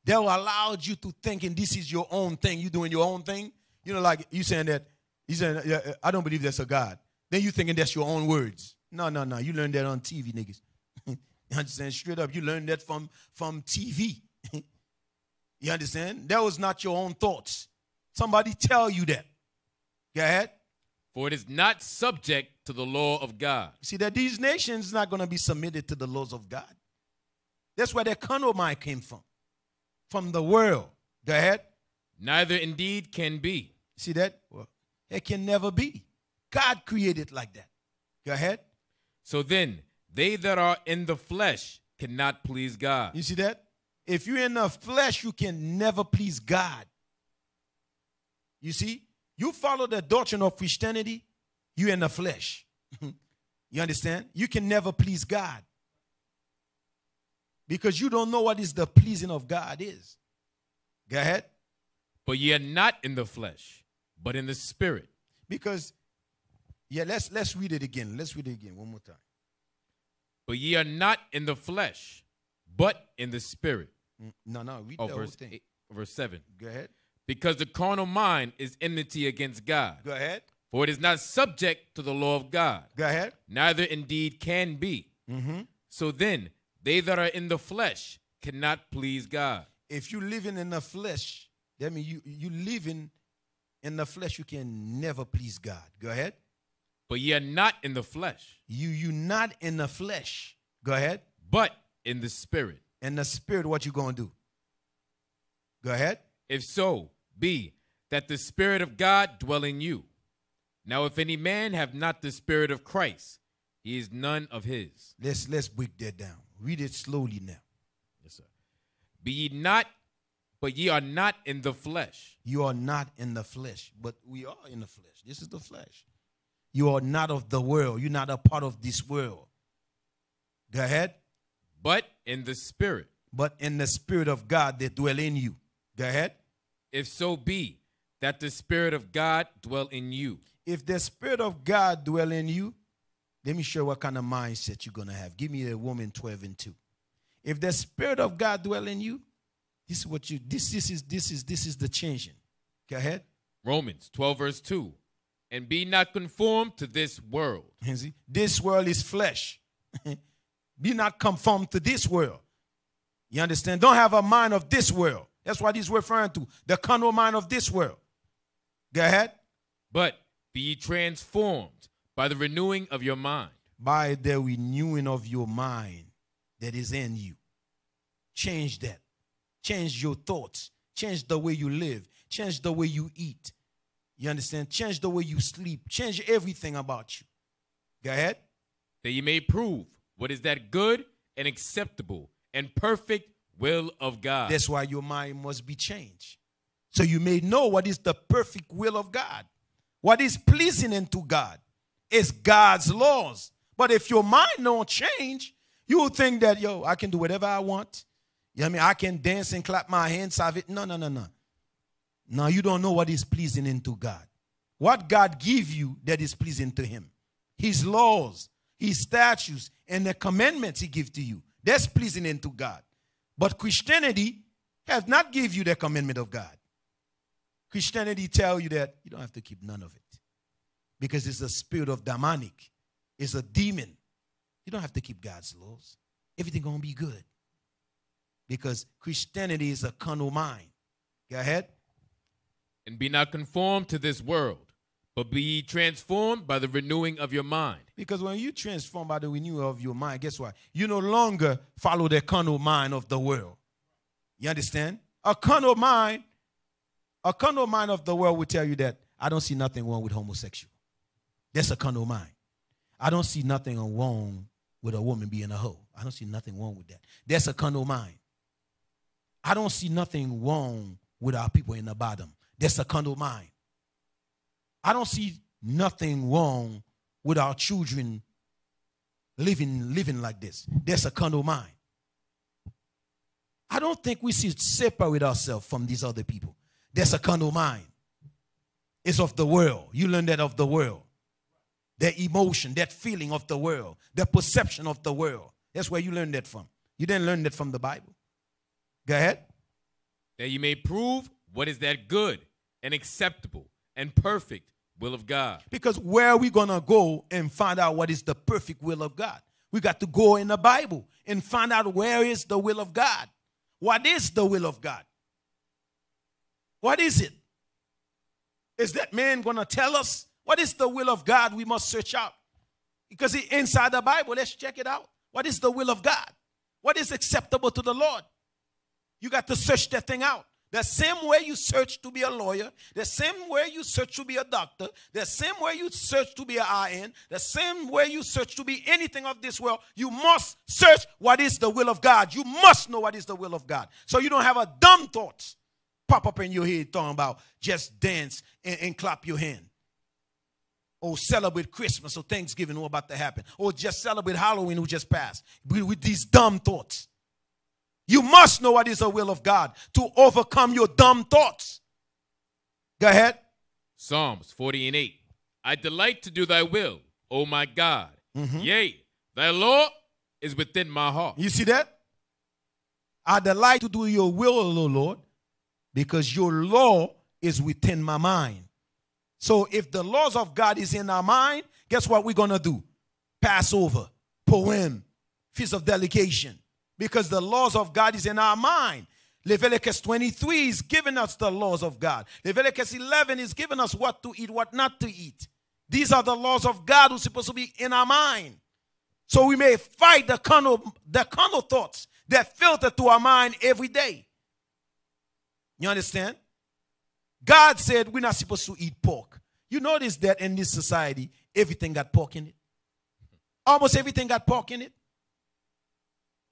They'll allow you to thinking this is your own thing. You doing your own thing. You know, like you saying that, you said, yeah, I don't believe there's a God. Then you thinking that's your own words. No, no, no. You learned that on TV, niggas. you understand? Straight up, you learned that from, from TV. you understand? That was not your own thoughts. Somebody tell you that. Go ahead. For it is not subject to the law of God. See that these nations not going to be submitted to the laws of God. That's where their carnal mind came from. From the world. Go ahead. Neither indeed can be. See that? Well, it can never be. God created like that. Go ahead. So then, they that are in the flesh cannot please God. You see that? If you're in the flesh, you can never please God. You see? You follow the doctrine of Christianity, you're in the flesh. you understand? You can never please God. Because you don't know what is the pleasing of God is. Go ahead. But ye are not in the flesh, but in the spirit. Because, yeah, let's let's read it again. Let's read it again one more time. But ye are not in the flesh, but in the spirit. Mm, No, no, read Oh, the whole verse, thing. eight, verse 7. Go ahead. Because the carnal mind is enmity against God. Go ahead. For it is not subject to the law of God, Go ahead. neither indeed can be. Mm-hmm. So then, they that are in the flesh cannot please God. If you're living in the flesh, that means you you living in the flesh, you can never please God. Go ahead. But ye are not in the flesh, You you not in the flesh. Go ahead. but in the spirit. In the spirit, what you gonna do? Go ahead. If so be that the Spirit of God dwell in you. Now, if any man have not the Spirit of Christ, he is none of his. Let's let's break that down. Read it slowly now. Yes, sir. Be ye not, but ye are not in the flesh, You are not in the flesh, but we are in the flesh. This is the flesh. You are not of the world. You're not a part of this world. Go ahead. but in the Spirit. But in the spirit of God that dwell in you. Go ahead. If so be that the Spirit of God dwell in you. If the spirit of God dwell in you, let me show you what kind of mindset you're gonna have. Give me the Romans 12 and 2. If the spirit of God dwell in you, this is what you this this is this is this is the changing. Go ahead. Romans 12, verse 2. And be not conformed to this world, see, this world is flesh. Be not conformed to this world. You understand? Don't have a mind of this world. That's what he's referring to. The carnal mind of this world. Go ahead. but be transformed by the renewing of your mind. By the renewing of your mind that is in you. Change that. Change your thoughts. Change the way you live. Change the way you eat. You understand? Change the way you sleep. Change everything about you. Go ahead. that you may prove what is that good and acceptable and perfect will of God. That's why your mind must be changed. So you may know what is the perfect will of God. What is pleasing unto God is God's laws. But if your mind don't change, you will think that, yo, I can do whatever I want. You know I mean? I can dance and clap my hands. Have it. No, no, no, no. No, you don't know what is pleasing unto God. What God give you that is pleasing to him. His laws, his statutes, and the commandments he give to you. That's pleasing unto God. But Christianity has not give you the commandment of God. Christianity tell you that you don't have to keep none of it. Because it's a spirit of demonic. It's a demon. You don't have to keep God's laws. Everything gonna be good. Because Christianity is a carnal mind. Go ahead. and be not conformed to this world, but be transformed by the renewing of your mind. Because when you transform by the renewal of your mind, guess what? You no longer follow the carnal mind of the world. You understand? A carnal mind, a carnal mind of the world will tell you that I don't see nothing wrong with homosexual. That's a carnal mind. I don't see nothing wrong with a woman being a hoe. I don't see nothing wrong with that. That's a carnal mind. I don't see nothing wrong with our people in the bottom. A carnal mind. I don't see nothing wrong with our children living living like this. A carnal mind. I don't think we should separate ourselves from these other people. A carnal mind. It's of the world. You learn that of the world. That emotion, that feeling of the world, the perception of the world. That's where you learn that from. You didn't learn that from the Bible. Go ahead. That you may prove what is that good and acceptable and perfect will of God. Because where are we going to go and find out what is the perfect will of God? We got to go in the Bible and find out where is the will of God. What is the will of God? What is it? Is that man going to tell us what is the will of God? We must search out. Because inside the Bible, let's check it out. What is the will of God? What is acceptable to the Lord? You got to search that thing out. The same way you search to be a lawyer, the same way you search to be a doctor, the same way you search to be an RN, the same way you search to be anything of this world, you must search what is the will of God. You must know what is the will of God. So you don't have a dumb thought pop up in your head talking about just dance and, and clap your hand. Or celebrate Christmas or Thanksgiving who about to happen. Or just celebrate Halloween who just passed. With these dumb thoughts. You must know what is the will of God to overcome your dumb thoughts. Go ahead. Psalms 40 and 8. I delight to do thy will, O my God. Mm-hmm. Yea, thy law is within my heart. You see that? I delight to do your will, O Lord, because your law is within my mind. So if the laws of God is in our mind, guess what we're going to do? Passover, Purim, feast of Dedication, because the laws of God is in our mind. Leviticus 23 is giving us the laws of God. Leviticus 11 is giving us what to eat, what not to eat. These are the laws of God who's supposed to be in our mind. So we may fight the carnal, the carnal thoughts that filter to our mind every day. You understand? God said we're not supposed to eat pork. You notice that in this society, everything got pork in it. Almost everything got pork in it.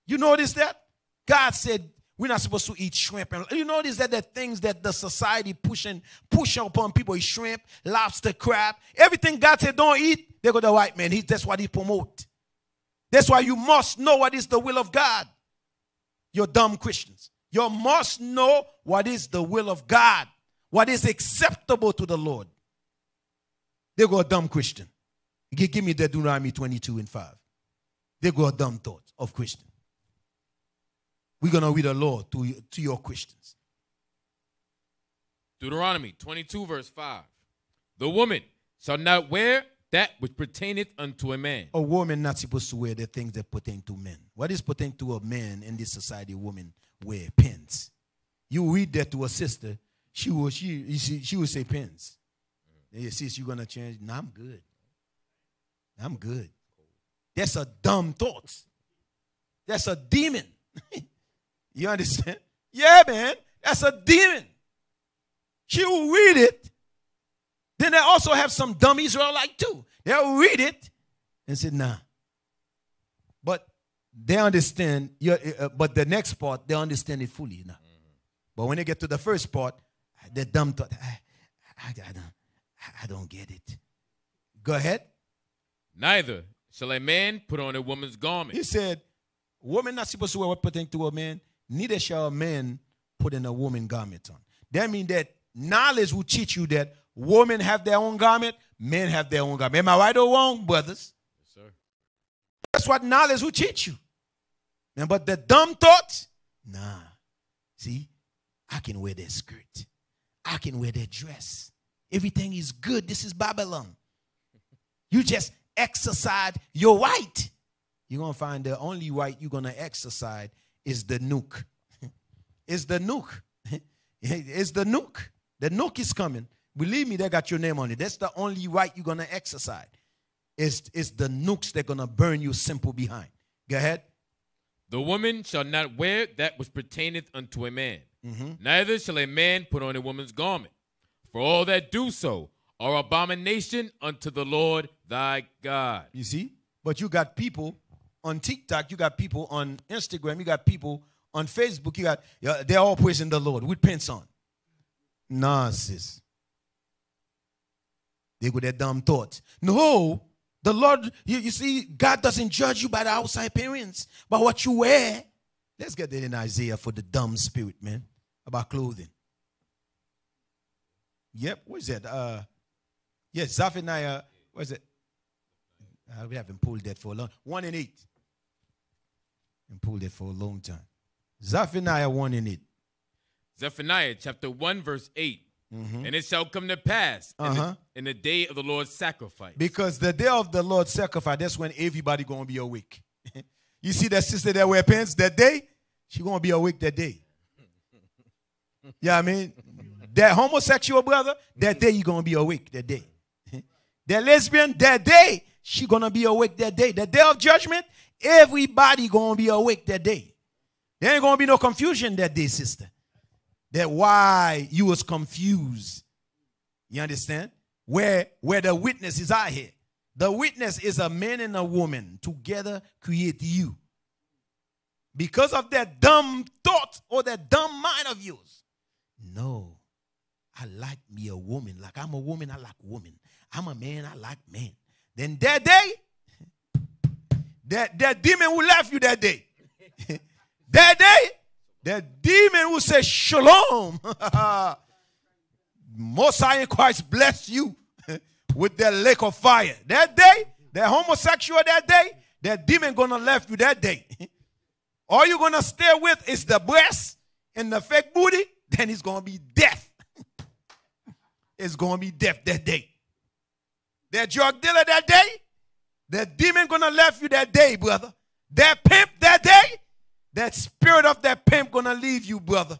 You notice that? God said we're not supposed to eat shrimp. And you notice that the things that the society pushing push upon people is shrimp, lobster, crab. Everything God said don't eat, they go the white man. He, that's what he promote. That's why you must know what is the will of God. You're dumb Christians. You must know what is the will of God, what is acceptable to the Lord. They go a dumb Christian. Give, give me the Deuteronomy 22 and 5. They go a dumb thought of Christian. We're going to read the law to, to your Christians. Deuteronomy 22, verse 5. The woman shall not wear that which pertaineth unto a man. A woman not supposed to wear the things that pertain to men. What is pertain to a man in this society? A woman wear pins. You read that to a sister, she will she she, she will say pins. Mm. Sis, you gonna change? No, I'm good. I'm good. That's a dumb thought. That's a demon. you understand? Yeah, man. That's a demon. She will read it. Then they also have some dumb Israelite too. They'll read it and say, nah. But they understand, uh, but the next part, they understand it fully now. Mm-hmm. But when they get to the first part, they're dumb thought, I, I, I, don't, I don't get it. Go ahead. Neither shall a man put on a woman's garment. He said, woman not supposed to wear what pertains to a man, neither shall a man put in a woman garment on. That means that knowledge will teach you that women have their own garment, men have their own garment. Am I right or wrong, brothers? Yes, sir. That's what knowledge will teach you. Now, but the dumb thoughts, nah. See, I can wear that skirt. I can wear that dress. Everything is good. This is Babylon. You just exercise your right. You're going to find the only right you're going to exercise is the nuke. it's the nuke. it's the nuke. The nuke is coming. Believe me, they got your name on it. That's the only right you're going to exercise. It's, it's the nukes that are going to burn you simple behind. Go ahead. The woman shall not wear that which pertaineth unto a man, mm-hmm. neither shall a man put on a woman's garment. For all that do so are abomination unto the Lord thy God. You see? But you got people on TikTok, you got people on Instagram, you got people on Facebook, you got yeah, they're all praising the Lord with pants on. Nonsense. They with their dumb thoughts. No, the Lord, you, you see, God doesn't judge you by the outside appearance, by what you wear. Let's get that in Isaiah for the dumb spirit, man, about clothing. Yep, what is that? Uh, yes, Zephaniah, what is it? Uh, we haven't pulled that for a long One and eight. And pulled that for a long time. Zephaniah 1 and 8. Zephaniah chapter 1, verse 8. And it shall come to pass in, Uh-huh. the, in the day of the Lord's sacrifice. Because the day of the Lord's sacrifice, that's when everybody gonna be awake. you see that sister that wear pants that day? She gonna be awake that day. Yeah, I mean, that homosexual brother, that day you gonna be awake that day. that lesbian, that day, she gonna be awake that day. The day of judgment, everybody gonna be awake that day. There ain't gonna be no confusion that day, sister. That why you was confused. You understand? Where where the witness is out here. The witness is a man and a woman together create you. Because of that dumb thought or that dumb mind of yours. No. I like me a woman. Like I'm a woman, I like woman. I'm a man, I like men. Then that day, that, that demon will left you that day. that day, that demon will say, Shalom. Most High in Christ bless you with that lake of fire. That day, that homosexual that day, that demon gonna left you that day. All you're gonna stay with is the breast and the fake booty, then it's gonna be death. it's gonna be death that day. That drug dealer that day, that demon gonna left you that day, brother. That pimp that day, that spirit of that pimp gonna leave you, brother.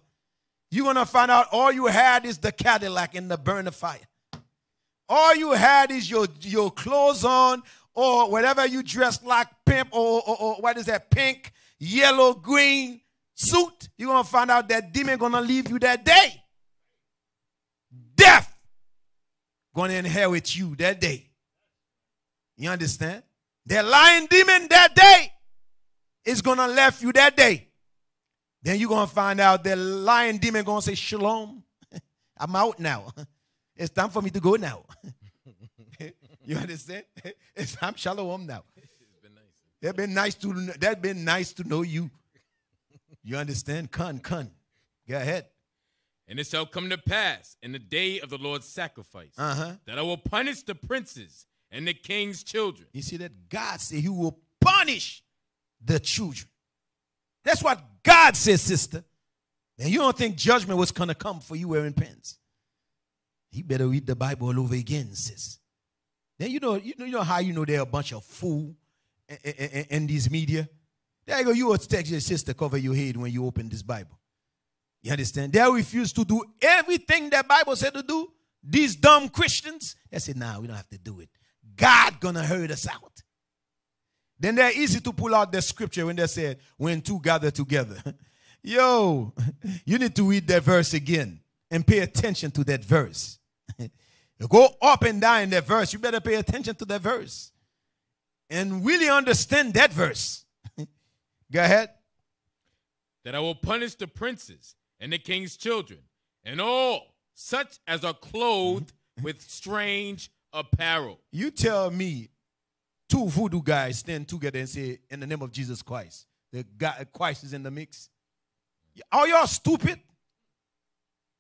You're gonna find out all you had is the Cadillac and the burner fire. All you had is your, your clothes on, or whatever you dressed like pimp, or, or, or what is that, pink, yellow, green suit. You're gonna find out that demon gonna leave you that day. Death gonna inherit you that day. You understand? That lying demon that day is gonna left you that day. Then you're gonna find out the lion demon gonna say, Shalom. I'm out now. It's time for me to go now. you understand? It's time shalom now. That been nice to that been nice to know you. You understand? Kun, kun. Go ahead. And it shall come to pass in the day of the Lord's sacrifice Uh-huh. that I will punish the princes and the king's children. You see that God said he will punish the children. That's what God says, sister. And you don't think judgment was gonna come for you wearing pants. You better read the Bible all over again, sis. Then you know, you know, you know how you know they're a bunch of fool in, in, in these media. There you go. You would text your sister cover your head when you open this Bible. You understand? They refuse to do everything that Bible said to do. These dumb Christians, they say, nah, we don't have to do it. God gonna hurt us out. Then they're easy to pull out the scripture when they said, when two gather together. Yo, you need to read that verse again and pay attention to that verse. you go up and down in that verse, you better pay attention to that verse and really understand that verse. go ahead. that I will punish the princes and the king's children, and all such as are clothed with strange apparel. You tell me two voodoo guys stand together and say, in the name of Jesus Christ, the guy, Christ is in the mix. Are y'all stupid?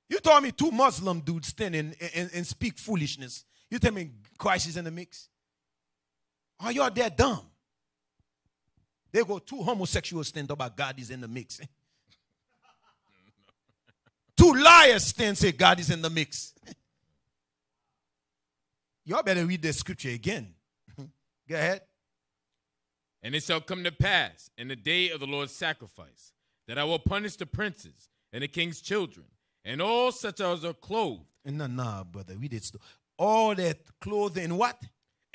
You told me two Muslim dudes stand and, and, and speak foolishness. You tell me Christ is in the mix? Are y'all that dumb? They go two homosexuals stand up about God is in the mix. two liars stand say God is in the mix. Y'all better read the scripture again. Go ahead. And it shall come to pass in the day of the Lord's sacrifice that I will punish the princes and the king's children, and all such as are clothed, No, no, brother. Read it. All that clothing, what?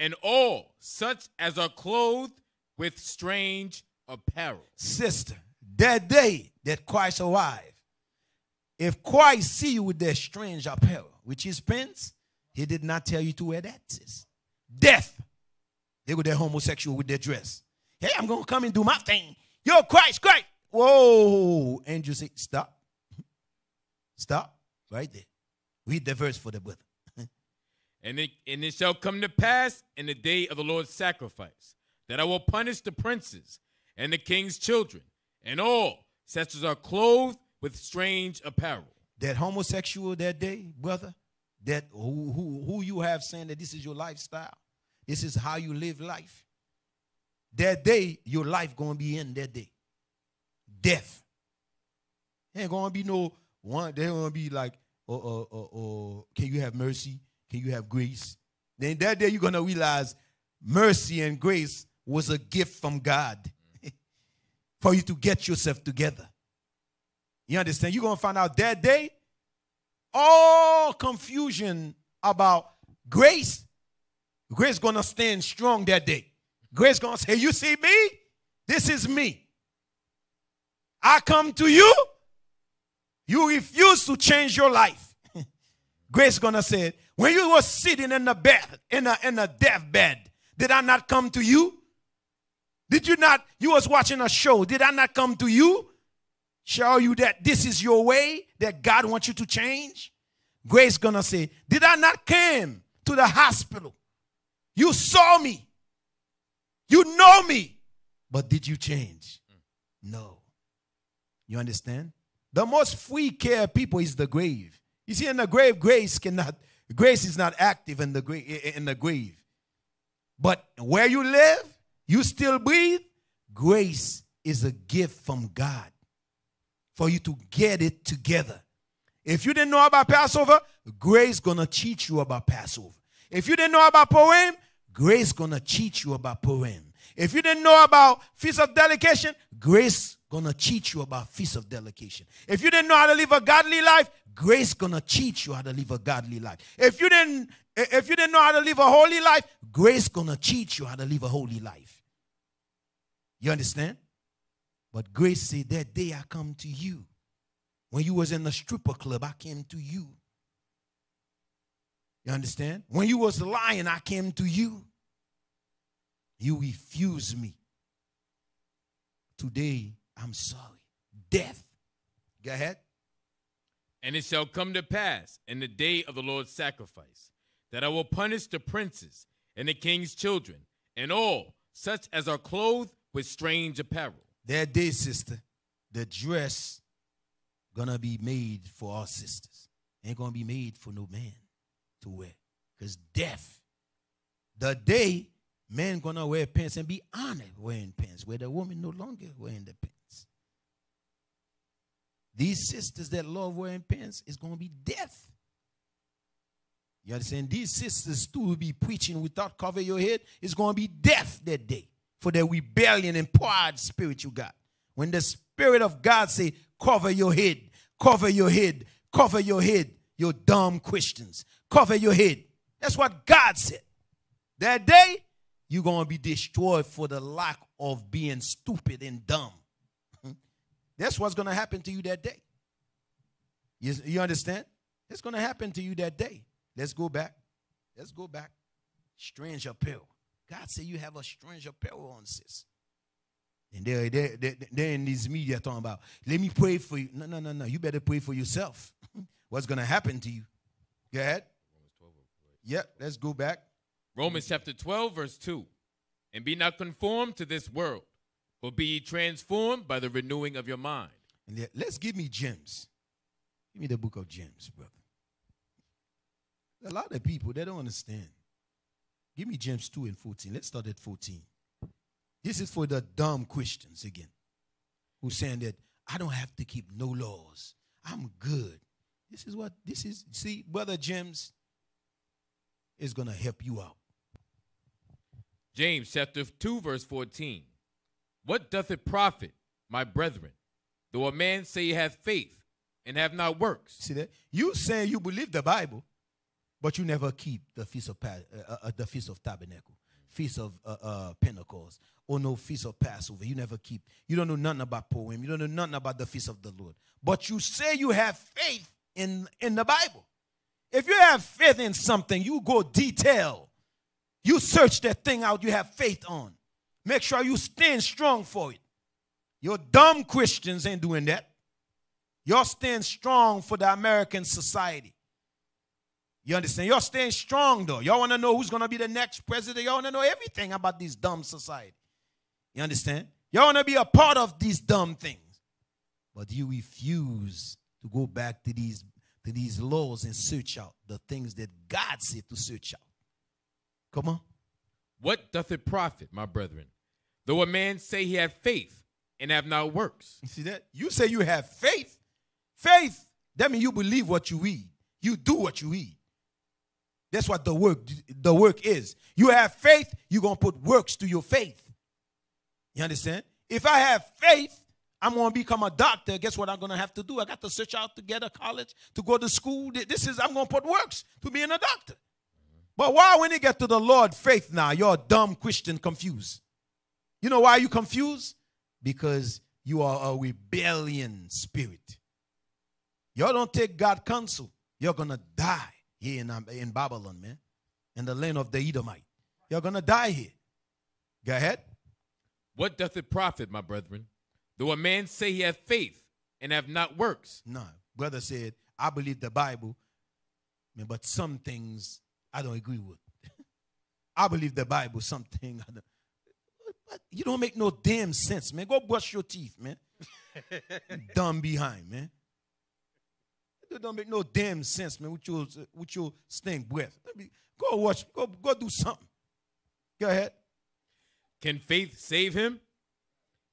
and all such as are clothed with strange apparel. Sister, that day that Christ arrived, if Christ see you with that strange apparel, which is pants, he did not tell you to wear that, sis. Death. They were that homosexual with their dress. Hey, I'm going to come and do my thing. Yo, Christ, Christ. Whoa. Angel say, stop. Stop. Right there. Read the verse for the brother. And it, and it shall come to pass in the day of the Lord's sacrifice that I will punish the princes and the king's children and all such as are clothed with strange apparel. that homosexual that day, brother, that who, who, who you have saying that this is your lifestyle, this is how you live life. That day, your life gonna be in that day. Death. Ain't gonna be no one. There gonna be like, or, or, or, or can you have mercy? Can you have grace? Then that day you're gonna realize mercy and grace was a gift from God for you to get yourself together. You understand? You're gonna find out that day all confusion about grace, grace gonna stand strong that day. Grace gonna say, "You see me? This is me. I come to you. You refuse to change your life." grace gonna say, "When you were sitting in the bed, in a in a deathbed, did I not come to you? Did you not? You was watching a show. Did I not come to you?" Show you that this is your way that God wants you to change, Grace gonna say, Did I not come to the hospital? You saw me. You know me. But did you change? No. You understand? The most free care people is the grave. You see, in the grave, grace cannot, grace is not active in the in the grave. But where you live, you still breathe, grace is a gift from God for you to get it together. If you didn't know about Passover, grace gonna teach you about Passover. If you didn't know about Purim, grace gonna teach you about Purim. If you didn't know about Feast of Dedication, grace gonna teach you about Feast of Dedication. If you didn't know how to live a godly life, grace gonna teach you how to live a godly life. If you didn't, if you didn't know how to live a holy life, grace gonna teach you how to live a holy life. You understand? But grace said, that day I come to you. When you was in the stripper club, I came to you. You understand? When you was lying, I came to you. You refused me. Today, I'm sorry. Death. Go ahead. And it shall come to pass in the day of the Lord's sacrifice that I will punish the princes and the king's children and all such as are clothed with strange apparel. That day, sister, the dress gonna be made for our sisters. Ain't gonna be made for no man to wear. Because death, the day men gonna wear pants and be honored wearing pants, where the woman no longer wearing the pants. These sisters that love wearing pants is gonna be death. You understand? These sisters too will be preaching without cover your head. It's gonna be death that day for the rebellion and pride spirit you got. When the spirit of God say, cover your head, cover your head, cover your head, you dumb Christians, cover your head. That's what God said. That day, you're going to be destroyed for the lack of being stupid and dumb. That's what's going to happen to you that day. You, you understand? It's going to happen to you that day. Let's go back. Let's go back. Strange appeal. God said you have a strange apparel on, sis. And they're, they're, they're, they're in these media talking about, let me pray for you. No, no, no, no. You better pray for yourself. What's going to happen to you? Go ahead. Yep, let's go back. Romans chapter 12, verse 2. And be not conformed to this world, but be ye transformed by the renewing of your mind. And let's give me James. Give me the book of James, brother. A lot of people, they don't understand. Give me James 2 and 14. Let's start at 14. This is for the dumb Christians again, who saying that I don't have to keep no laws. I'm good. This is what this is. See, brother James is gonna help you out. James chapter 2, verse 14. What doth it profit, my brethren, though a man say he hath faith and have not works? See that? You saying you believe the Bible, but you never keep the feast of uh, uh, the feast of tabernacle. feast of uh, uh, Pentecost or no feast of Passover. You never keep. You don't know nothing about Purim. You don't know nothing about the feast of the Lord. But you say you have faith in in the Bible. If you have faith in something, you go detail. You search that thing out you have faith on. Make sure you stand strong for it. Your dumb Christians ain't doing that. Y'all stand strong for the American society. You understand? Y'all staying strong though. Y'all want to know who's going to be the next president. Y'all want to know everything about this dumb society. You understand? Y'all want to be a part of these dumb things. But you refuse to go back to these to these laws and search out the things that God said to search out. Come on. What doth it profit, my brethren, though a man say he have faith and have not works? You see that? You say you have faith. Faith, that means you believe what you read. You do what you read. That's what the work the work is. You have faith, you're going to put works to your faith. You understand? If I have faith, I'm to become a doctor. Guess what I'm going to have to do? I got to search out to get a college, to go to school. This is, I'm going to put works to being a doctor. But why, when you get to the Lord faith now, you're a dumb Christian confused? You know why you confused? Because you are a rebellion spirit. Y'all don't take God counsel. You're going to die here in, um, in Babylon, man, in the land of the Edomite. You're going to die here. Go ahead. What doth it profit, my brethren, though a man say he hath faith and have not works? No. Brother said, I believe the Bible, man, but some things I don't agree with. I believe the Bible, something I don't. But you don't make no damn sense, man. Go brush your teeth, man. Dumb behind, man. It don't make no damn sense, man, with your, with your stink breath. Go watch, go, go do something. Go ahead. Can faith save him?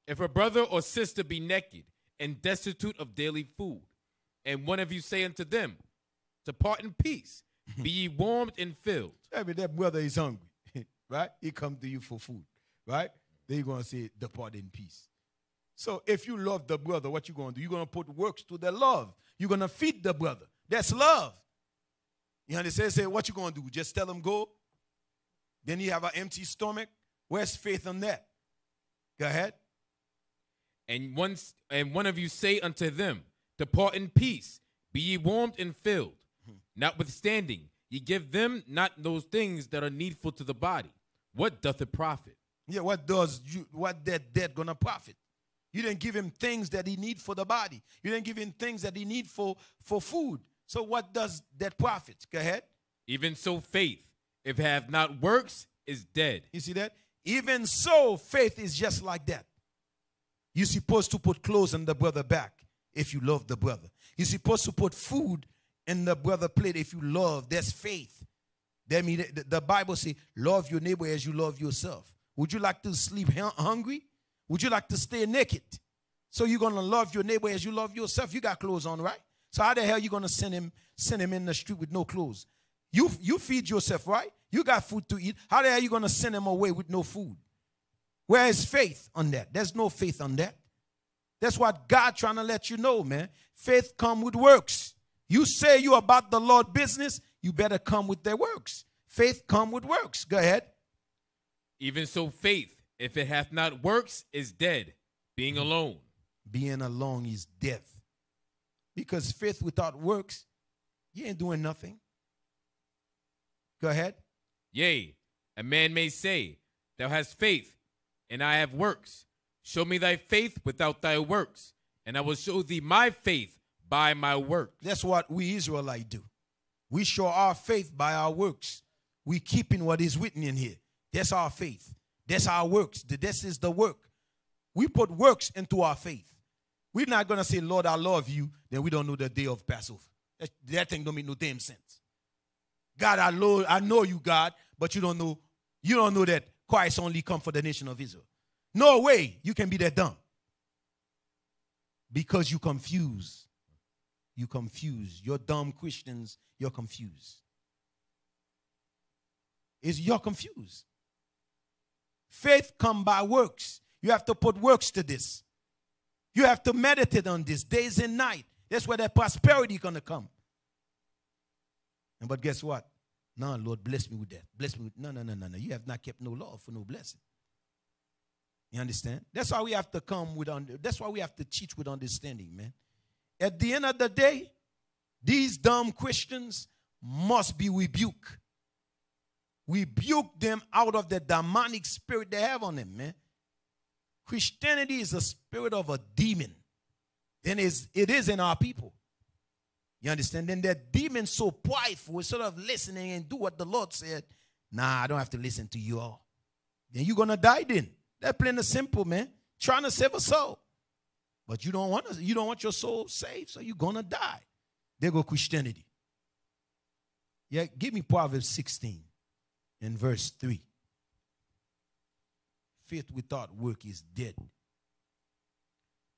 If a brother or sister be naked and destitute of daily food, and one of you say unto them, Depart in peace, be ye warmed and filled. I mean, that brother is hungry, right? He come to you for food, right? Then you're going to say, Depart in peace. So if you love the brother, what you going to do? You're going to put works to the love. You're going to feed the brother. That's love. You understand? Say, what you going to do? Just tell him go? Then you have an empty stomach? Where's faith on that? Go ahead. And once and one of you say unto them, Depart in peace, be ye warmed and filled. Hmm. Notwithstanding, ye give them not those things that are needful to the body. What doth it profit? Yeah, what does you what that dead gonna profit? You didn't give him things that he need for the body. You didn't give him things that he need for for food. So what does that profit? Go ahead. Even so, faith, if have not works, is dead. You see that? Even so, faith is just like that. You're supposed to put clothes on the brother back if you love the brother. You're supposed to put food in the brother plate if you love. That's faith. That mean the, the Bible say, love your neighbor as you love yourself. Would you like to sleep hungry? Would you like to stay naked? So you're gonna love your neighbor as you love yourself. You got clothes on, right? So how the hell you gonna send him send him in the street with no clothes? You you feed yourself, right? You got food to eat. How the hell you gonna send him away with no food? Where is faith on that? There's no faith on that. That's what God trying to let you know, man. Faith come with works. You say you about the Lord business, you better come with their works. Faith come with works. Go ahead. Even so, faith, if it hath not works, is dead, being mm-hmm. alone. Being alone is death. Because faith without works, you ain't doing nothing. Go ahead. Yea, a man may say, Thou hast faith, and I have works. Show me thy faith without thy works, and I will show thee my faith by my work. That's what we Israelites do. We show our faith by our works. We keeping what is written in here. That's our faith. That's our works. This is the work. We put works into our faith. We're not gonna say, Lord, I love you, then we don't know the day of Passover. That, that thing don't make no damn sense. God, I know, I know you, God, but you don't know, you don't know that Christ only come for the nation of Israel. No way you can be that dumb. Because you confuse. You confuse. You're dumb Christians, you're confused. Is you're confused. Faith come by works. You have to put works to this. You have to meditate on this days and night. That's where that prosperity gonna come. And but guess what? No, Lord, bless me with that. Bless me with no, no, no, no, no. You have not kept no law for no blessing. You understand? That's why we have to come with under. That's why we have to teach with understanding, man. At the end of the day, these dumb Christians must be rebuked. Rebuke them out of the demonic spirit they have on them, man. Christianity is a spirit of a demon. Then is it is in our people. You understand? Then that demon so prideful, instead of listening and do what the Lord said, nah, I don't have to listen to you all. Then you're gonna die then. That's plain and simple, man. Trying to save a soul. But you don't want to, you don't want your soul saved, so you're gonna die. There go Christianity. Yeah, give me Proverbs 16 and verse 3. Faith without work is dead.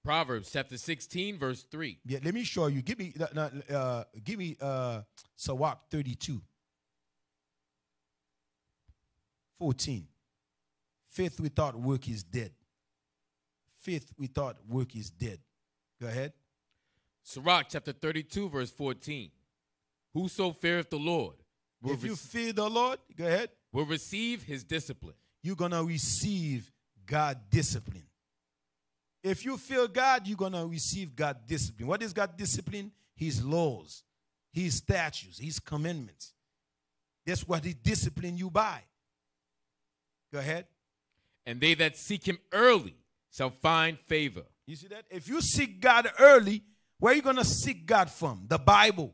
Proverbs chapter 16, verse 3. Yeah, let me show you. Give me uh, uh give me uh Sirach 32. 14. Faith without work is dead. Faith without work is dead. Go ahead. Sirach chapter 32, verse 14. Whoso feareth the Lord. If you fear the Lord, go ahead. Will receive his discipline. You're going to receive God discipline. If you fear God, you're going to receive God discipline. What is God discipline? His laws, His statutes, His commandments. That's what He discipline you by. Go ahead. And they that seek Him early shall find favor. You see that? If you seek God early, where are you going to seek God from? The Bible.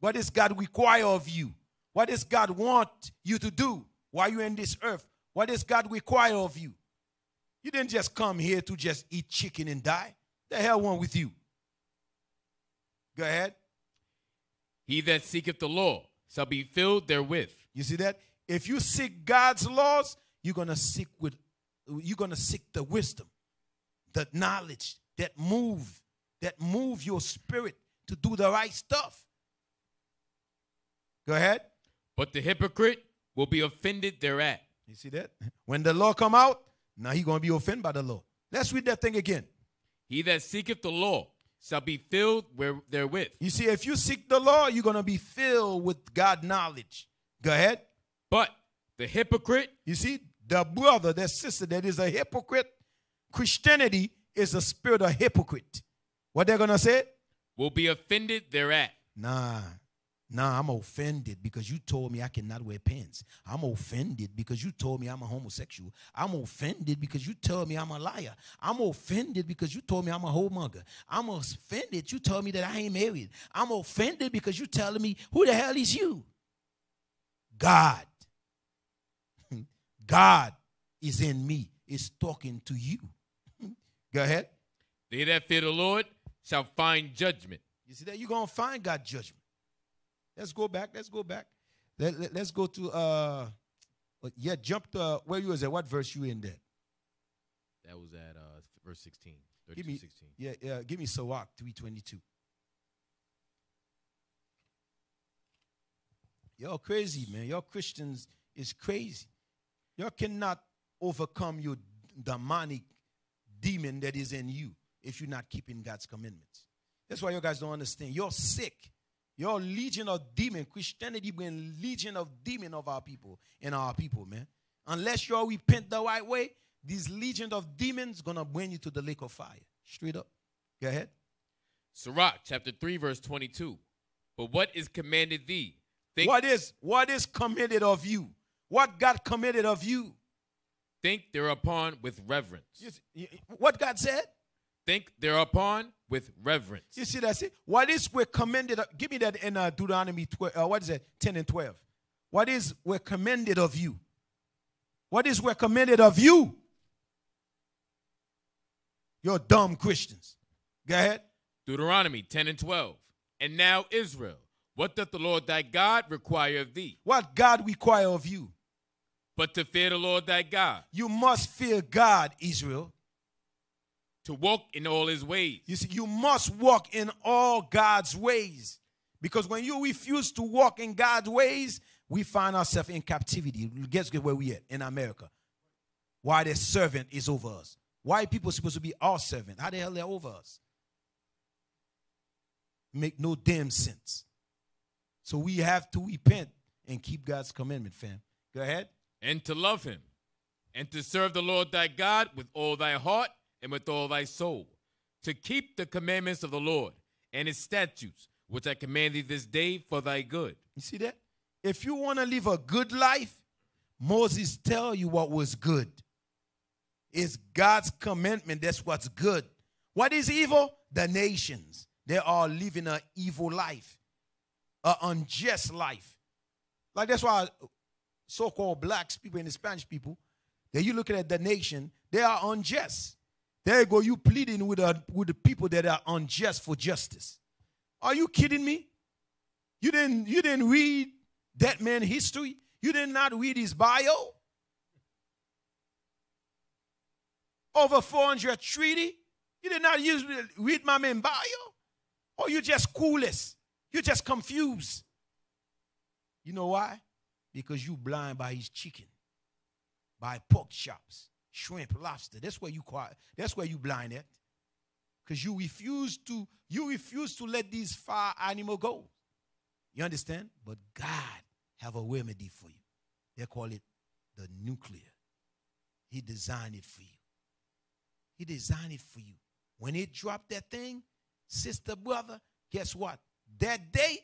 What does God require of you? What does God want you to do while you're in this earth? What does God require of you? You didn't just come here to just eat chicken and die. The hell wrong with you? Go ahead. He that seeketh the law shall be filled therewith. You see that? If you seek God's laws, you're gonna seek with you're gonna seek the wisdom, the knowledge that move, that move your spirit to do the right stuff. Go ahead. But the hypocrite will be offended thereat. You see that? When the law come out, now he going to be offended by the law. Let's read that thing again. He that seeketh the law shall be filled where, therewith. You see, if you seek the law, you're going to be filled with God knowledge. Go ahead. But the hypocrite. You see, the brother, the sister that is a hypocrite, Christianity is a spirit of hypocrite. What they're going to say? Will be offended thereat. Nah, Nah, I'm offended because you told me I cannot wear pants. I'm offended because you told me I'm a homosexual. I'm offended because you told me I'm a liar. I'm offended because you told me I'm a whoremonger. I'm offended you told me that I ain't married. I'm offended because you telling me who the hell is you? God. God is in me, is talking to you. Go ahead. They that fear the Lord shall find judgment. You see that? You're going to find God judgment. Let's go back. Let's go back. Let, let, us go to uh yeah, jump to uh, where you was at. What verse you in there? That was at uh verse 16. Give me, 16. Yeah, yeah, give me Sirach 322. Y'all crazy, man. Y'all Christians is crazy. Y'all cannot overcome your demonic demon that is in you if you're not keeping God's commandments. That's why you guys don't understand. You're sick. You're legion of demon. Christianity bring legion of demon of our people and our people, man. Unless you all repent the right way, this legion of demons gonna bring you to the lake of fire. Straight up. Go ahead. Sirach chapter 3, verse 22. But what is commanded thee? Think what is what is committed of you? What God committed of you? Think thereupon with reverence. What God said? Think thereupon with reverence. You see that? See what is we're commended? Give me that in uh, Deuteronomy 12. Uh, what is it? 10 and 12. What is we're commended of you? What is we're commended of you? You're dumb Christians. Go ahead. Deuteronomy 10 and 12. And now, Israel, what doth the Lord thy God require of thee? What God require of you? But to fear the Lord thy God. You must fear God, Israel to walk in all his ways. You see, you must walk in all God's ways. Because when you refuse to walk in God's ways, we find ourselves in captivity. Guess where we at? In America. Why the servant is over us. Why people supposed to be our servant? How the hell they're over us? Make no damn sense. So we have to repent and keep God's commandment, fam. Go ahead. and to love him, and to serve the Lord thy God with all thy heart and with all thy soul, to keep the commandments of the Lord and his statutes, which I command thee this day for thy good. You see that? If you want to live a good life, Moses tell you what was good. It's God's commandment. That's what's good. What is evil? The nations. They are living an evil life, an unjust life. Like that's why so-called blacks people and the Spanish people, that you looking at the nation, they are unjust. There you go, you pleading with, uh, with the people that are unjust for justice. Are you kidding me? You didn't you didn't read that man history? You did not read his bio? Over 400 treaty? You did not use, read my man bio? Or you just clueless? You just confused? You know why? Because you blind by his chicken, by pork chops, shrimp, lobster. That's where you quiet. That's where you blind at. Because you refuse to, you refuse to let these far animal go. You understand? But God have a remedy for you. They call it the nuclear. He designed it for you. He designed it for you. When it dropped that thing, sister, brother, guess what? That day,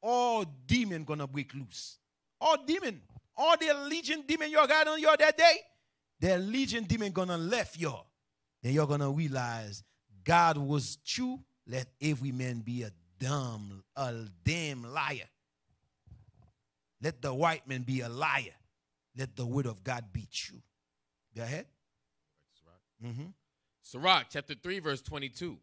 all demon gonna break loose. All demon, all the legion demon you got on you that day, the legion demon gonna left you. Then you're gonna realize God was true. Let every man be a dumb, a damn liar. Let the white man be a liar. Let the word of God be true. Go ahead. Mm-hmm. Sirach chapter 3, verse 22.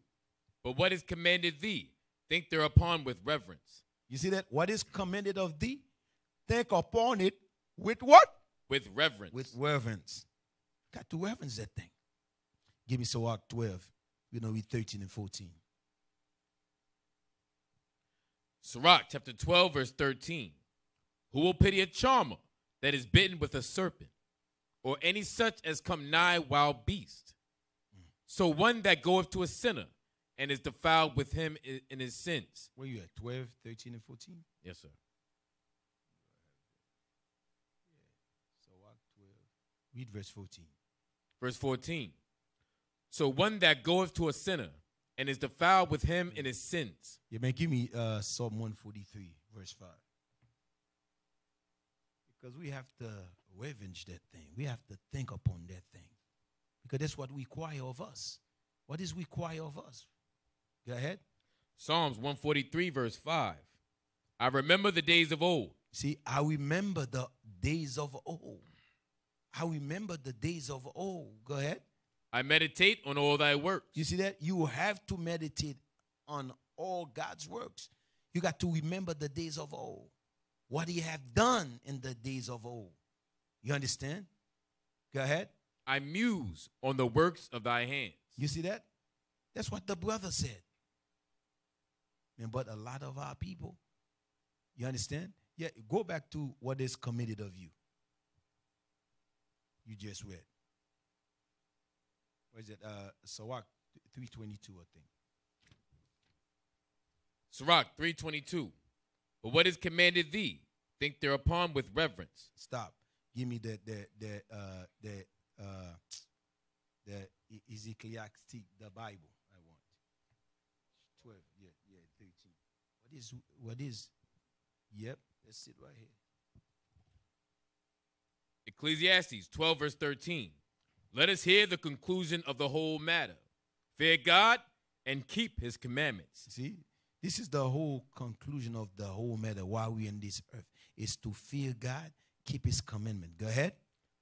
But what is commanded thee, think thereupon with reverence. You see that? What is commanded of thee? Think upon it with what? With reverence. With reverence. Got to reverence that thing. Give me Sirach 12. You know, we 13 and 14. Sirach chapter 12, verse 13. Who will pity a charmer that is bitten with a serpent, or any such as come nigh wild beast? So one that goeth to a sinner and is defiled with him in his sins. Where you at? 12, 13, and 14? Yes, sir. Sirach 12. Read verse 14. Verse 14. So one that goeth to a sinner and is defiled with him in his sins. Yeah, man, give me uh, Psalm 143, verse 5. Because we have to revenge that thing. We have to think upon that thing. Because that's what we require of us. What is require of us? Go ahead. Psalms 143, verse 5. I remember the days of old. See, I remember the days of old. I remember the days of old. Go ahead. I meditate on all thy works. You see that? You have to meditate on all God's works. You got to remember the days of old. What he have done in the days of old. You understand? Go ahead. I muse on the works of thy hands. You see that? That's what the brother said. Man, but a lot of our people, you understand? Yeah, go back to what is committed of you. You just read. What is it? Uh Sirach 322, I think. Sirach 322. But what is commanded thee? Think thereupon with reverence. Stop. Give me the the the uh the uh the Ecclesiastic, the Bible. I want. Twelve. Yeah, yeah, thirteen. What is what is? Yep. Let's sit right here. Ecclesiastes 12, verse 13. Let us hear the conclusion of the whole matter. Fear God and keep his commandments. See, this is the whole conclusion of the whole matter. Why we in this earth is to fear God, keep His commandment. Go ahead.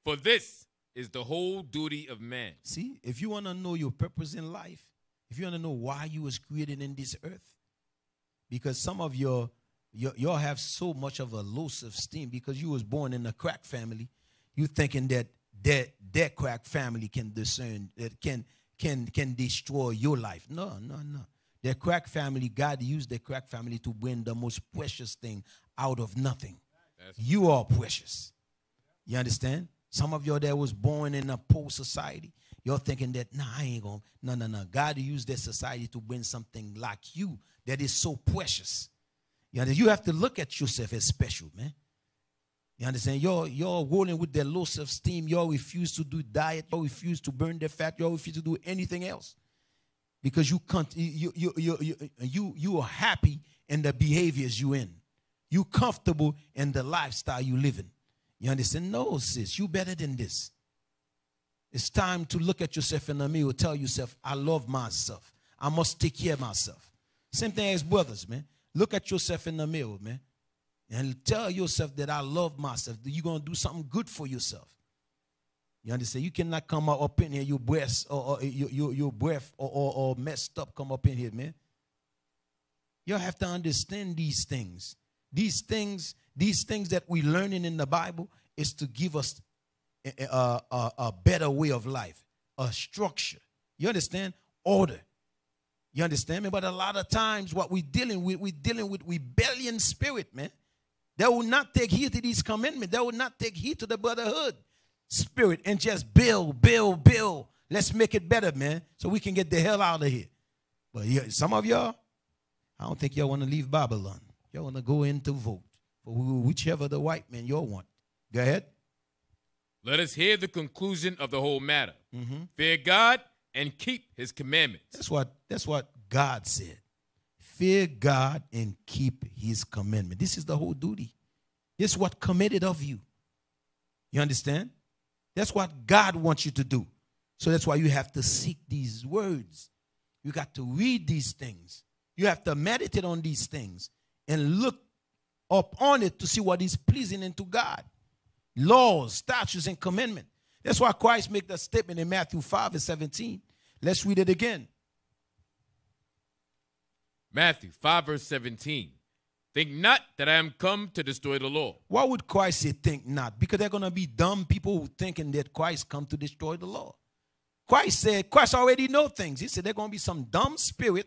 For this is the whole duty of man. See, if you want to know your purpose in life, if you want to know why you was created in this earth, because some of your you y'all have so much of a low self-esteem because you was born in a crack family, you thinking that that that crack family can discern that can can can destroy your life. No, no, no. The crack family, God used the crack family to bring the most precious thing out of nothing. That's- You are precious. You understand? Some of y'all that was born in a poor society, you're thinking that, nah, I ain't gonna, no, no, no. God used that society to bring something like you that is so precious. You, know, you have to look at yourself as special, man. You understand? You're you're rolling with their low self-esteem. Y'all refuse to do diet. You refuse to burn their fat. Y'all refuse to do anything else because you can't. You you you you you, you are happy in the behaviors you in. You comfortable in the lifestyle you living. You understand? No, sis, you better than this. It's time to look at yourself in the mirror. Tell yourself, I love myself. I must take care of myself. Same thing as brothers, man. Look at yourself in the mirror, man and tell yourself that I love myself, you're going to do something good for yourself. You understand? You cannot come up in here, your breath or, or your, your, breath or, or, or messed up, come up in here, man. You have to understand these things. These things, these things that we're learning in the Bible is to give us a, a, a, a better way of life, a structure. You understand? Order. You understand me? But a lot of times, what we're dealing with, we're dealing with rebellion spirit, man. They will not take heed to these commandments. They will not take heed to the brotherhood spirit and just build, build, build. Let's make it better, man, so we can get the hell out of here. But some of y'all, I don't think y'all want to leave Babylon. Y'all want to go in to vote for whichever the white man y'all want. Go ahead. Let us hear the conclusion of the whole matter. Mm-hmm. Fear God and keep his commandments. That's what that's what God said. Fear God and keep his commandment. This is the whole duty. This is what committed of you. You understand? That's what God wants you to do. So that's why you have to seek these words. You got to read these things. You have to meditate on these things and look up on it to see what is pleasing unto God. Laws, statutes, and commandments. That's why Christ made the statement in Matthew 5 and 17. Let's read it again. Matthew 5, verse 17. Think not that I am come to destroy the law. Why would Christ say think not? Because they're going to be dumb people who thinking that Christ come to destroy the law. Christ said, Christ already know things. He said there's going to be some dumb spirit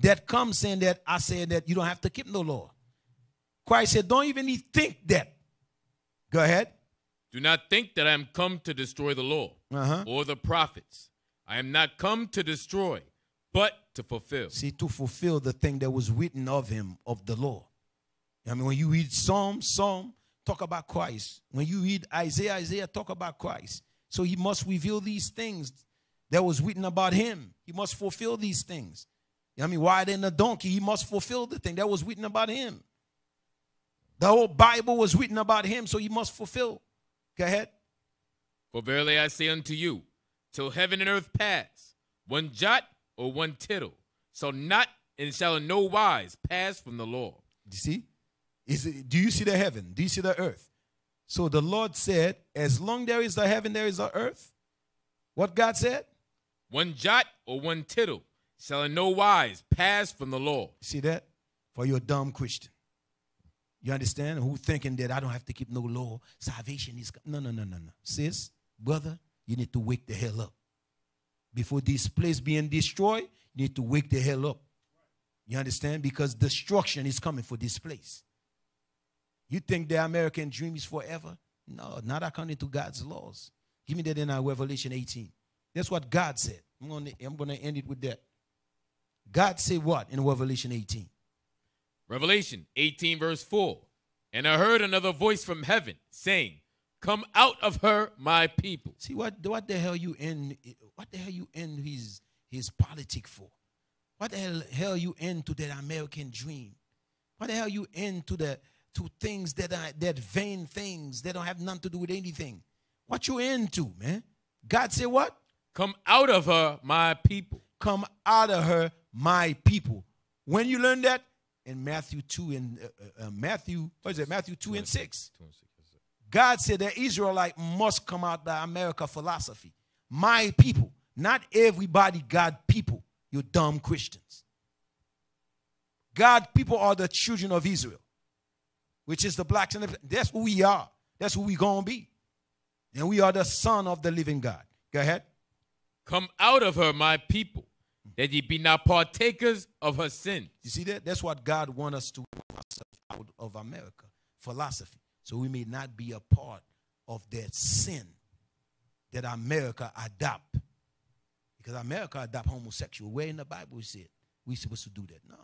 that comes saying that I said that you don't have to keep no law. Christ said, don't even think that. Go ahead. Do not think that I am come to destroy the law uh-huh. or the prophets. I am not come to destroy, but to fulfill. See, to fulfill the thing that was written of him, of the law. I mean, when you read Psalm, Psalm, talk about Christ. When you read Isaiah, Isaiah, talk about Christ. So he must reveal these things that was written about him. He must fulfill these things. I mean, why then a donkey? He must fulfill the thing that was written about him. The whole Bible was written about him, so he must fulfill. Go ahead. For verily I say unto you, till heaven and earth pass, one jot or one tittle So not and shall in no wise pass from the law. You see? Is it, do you see the heaven? Do you see the earth? So the Lord said, as long there is the heaven, there is the earth. What God said? One jot or one tittle shall in no wise pass from the law. See that? For your dumb Christian. You understand? Who thinking that I don't have to keep no law? Salvation is no, no, no, no, no. Sis, brother, you need to wake the hell up. Before this place being destroyed, you need to wake the hell up. You understand? Because destruction is coming for this place. You think the American dream is forever? No, not according to God's laws. Give me that in our Revelation 18. That's what God said. I'm going to I'm to end it with that. God said what in Revelation 18? Revelation 18, verse 4. And I heard another voice from heaven saying, Come out of her, my people. See what what the hell you in what the hell you in his his politic for? What the hell, hell you into that American dream? What the hell you into the to things that are that vain things that don't have nothing to do with anything? What you into, man? God said what? Come out of her, my people. Come out of her, my people. When you learn that in Matthew 2 and uh, uh, Matthew, what is it? Matthew 2 and 6. God said that Israelite must come out the America philosophy. My people, not everybody God people, you dumb Christians. God people are the children of Israel, which is the blacks and the, that's who we are. That's who we gonna be. And we are the son of the living God. Go ahead. Come out of her, my people, that ye be not partakers of her sin. You see that? That's what God wants us to out of America philosophy so we may not be a part of that sin that America adopt. Because America adopt homosexual. Where in the Bible we said we supposed to do that? No.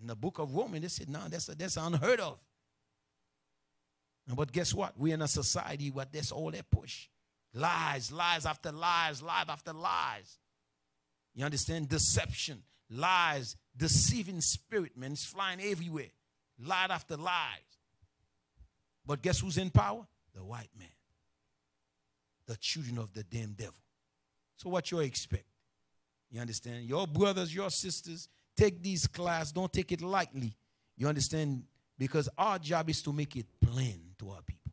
In the book of Romans, they said, no, that's, a, that's unheard of. But guess what? We're in a society where that's all they push. Lies, lies after lies, lies after lies. You understand? Deception, lies, deceiving spirit, man. It's flying everywhere. Lie after lies. But guess who's in power? The white man. The children of the damn devil. So what you expect? You understand? Your brothers, your sisters, take these class. Don't take it lightly. You understand? Because our job is to make it plain to our people.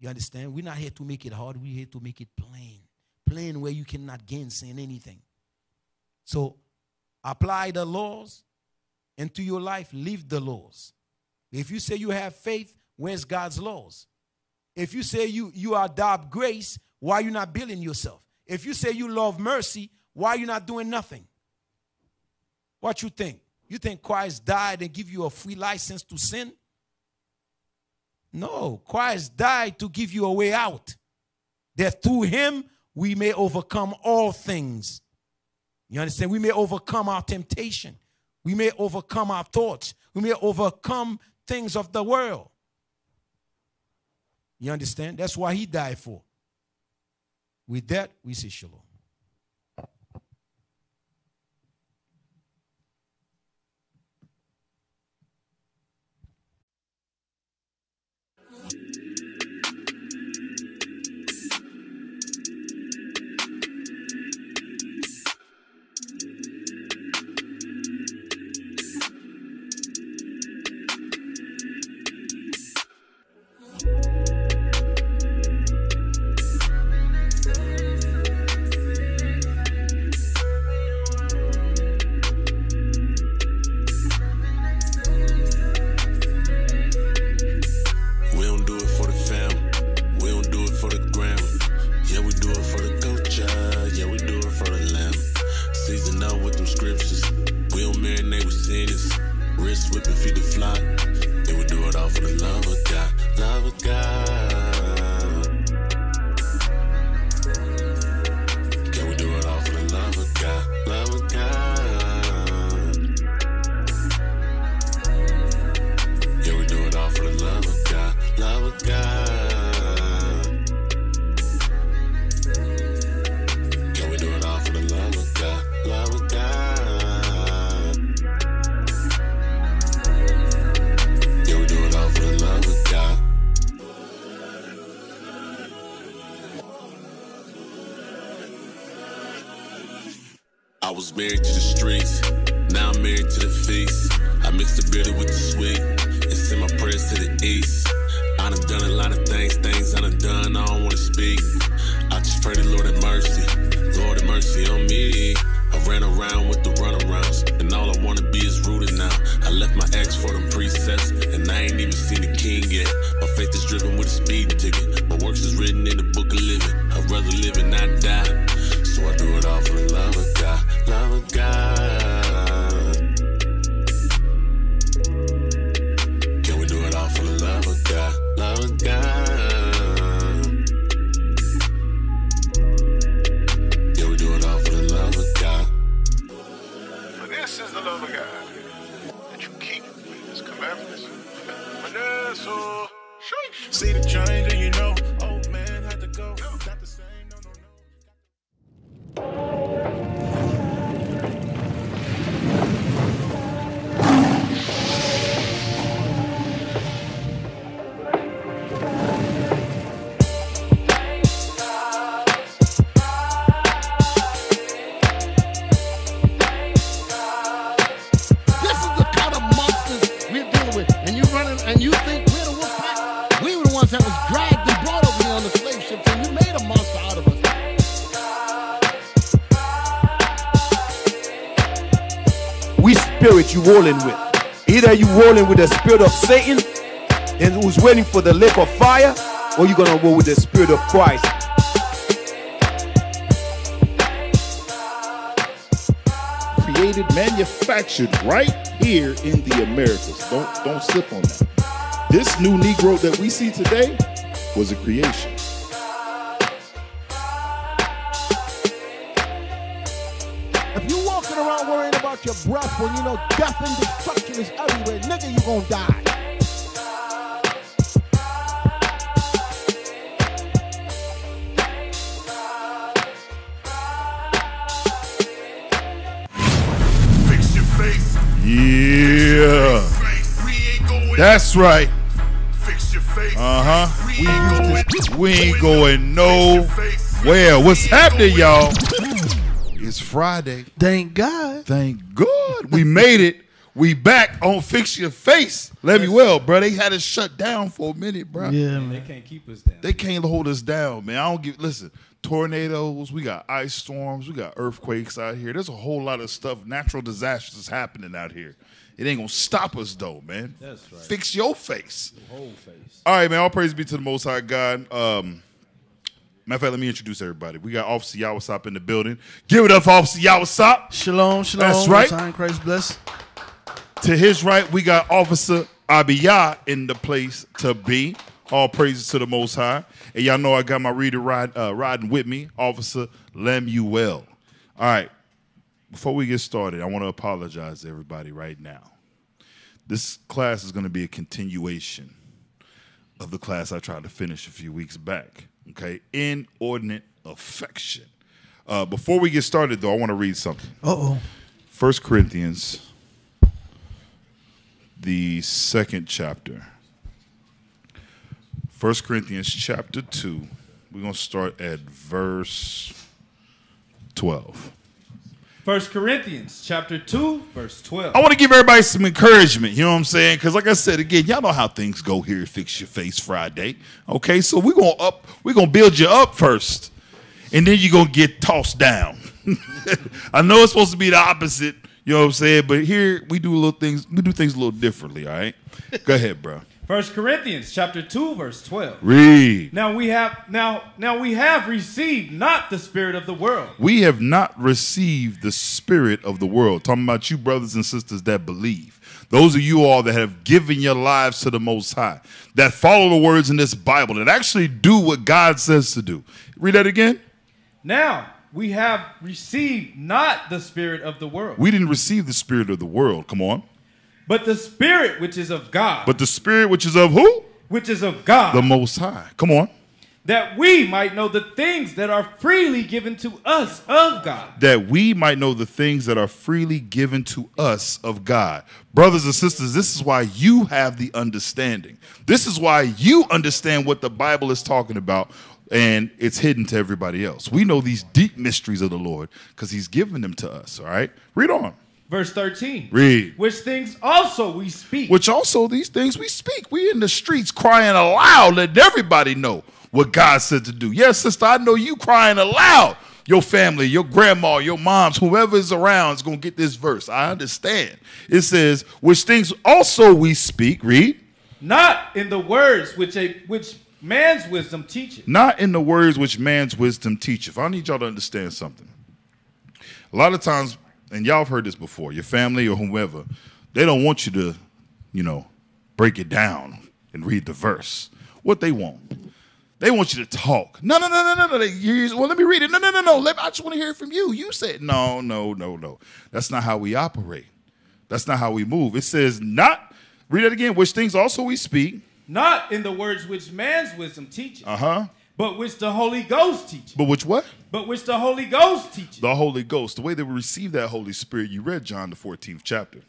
You understand? We're not here to make it hard. We're here to make it plain. Plain where you cannot gainsay anything. So apply the laws into your life, live the laws. If you say you have faith, where's God's laws? If you say you, you adopt grace, why you not building yourself? If you say you love mercy, why you not doing nothing? What you think? You think Christ died and give you a free license to sin? No, Christ died to give you a way out. That through him we may overcome all things. You understand? We may overcome our temptation. We may overcome our thoughts. We may overcome things of the world. You understand? That's why he died for. With that, we say shalom. Rolling with. Either you rolling with the spirit of Satan and who's waiting for the lake of fire, or you're gonna roll with the spirit of Christ. Created, manufactured right here in the Americas. Don't don't slip on that. This new Negro that we see today was a creation. when you know death and destruction is everywhere, nigga, you gonna die. Yeah. That's right. Uh huh. We, we ain't going nowhere. What's happening, y'all? It's Friday. Thank God. Thank made it. We back on Fix Your Face. Let me well, bro. They had us shut down for a minute, bro. Yeah, They can't keep us down. They can't hold us down, man. I don't give. Listen, tornadoes. We got ice storms. We got earthquakes out here. There's a whole lot of stuff. Natural disasters happening out here. It ain't gonna stop us though, man. That's right. Fix your face. Whole face. All right, man. All praise be to the Most High God. Um, matter of fact, let me introduce everybody. We got Officer Yawasop in the building. Give it up, for Officer Yawasop. Shalom, shalom. That's right. Time Christ bless. To his right, we got Officer Abiyah in the place to be. All praises to the Most High. And y'all know I got my reader ride, uh, riding with me, Officer Lemuel. All right. Before we get started, I want to apologize to everybody right now. This class is going to be a continuation of the class I tried to finish a few weeks back. Okay, inordinate affection. Uh, before we get started, though, I want to read something. Uh oh. First Corinthians, the second chapter. First Corinthians chapter two. We're gonna start at verse twelve. First Corinthians chapter 2, verse 12. I want to give everybody some encouragement. You know what I'm saying? Because, like I said again, y'all know how things go here Fix Your Face Friday. Okay, so we're gonna up, we're gonna build you up first, and then you're gonna get tossed down. I know it's supposed to be the opposite. You know what I'm saying? But here we do a little things. We do things a little differently. All right. Go ahead, bro. First Corinthians chapter 2, verse 12. Read. Now we have now now we have received not the spirit of the world, We have not received the spirit of the world. Talking about you, brothers and sisters that believe. Those of you all that have given your lives to the Most High, that follow the words in this Bible, that actually do what God says to do. Read that again. Now we have received not the spirit of the world, We didn't receive the spirit of the world. Come on. But the spirit which is of God, But the spirit which is of who? which is of God, The Most High. Come on. that we might know the things that are freely given to us of God. that we might know the things that are freely given to us of God. Brothers and sisters, this is why you have the understanding. This is why you understand what the Bible is talking about and it's hidden to everybody else. We know these deep mysteries of the Lord because he's given them to us, all right? Read on. Verse 13. Read. Which things also we speak. Which also these things we speak. We in the streets crying aloud, letting everybody know what God said to do. Yes, sister, I know you crying aloud. Your family, your grandma, your moms, whoever is around is going to get this verse. I understand. It says, which things also we speak, read, not in the words which a which man's wisdom teaches, not in the words which man's wisdom teacheth. I need y'all to understand something. A lot of times, and y'all have heard this before, your family or whomever, they don't want you to, you know, break it down and read the verse. What they want. They want you to talk. No, no, no, no, no, no. Well, let me read it. No, no, no, no. Let, I just want to hear it from you. You said, no, no, no, no. That's not how we operate. That's not how we move. It says, not, read it again, which things also we speak. not in the words which man's wisdom teaches, Uh huh. But which the Holy Ghost teaches. But which what? But which the Holy Ghost teaches. the Holy Ghost, the way that we receive that Holy Spirit, you read John the 14th chapter.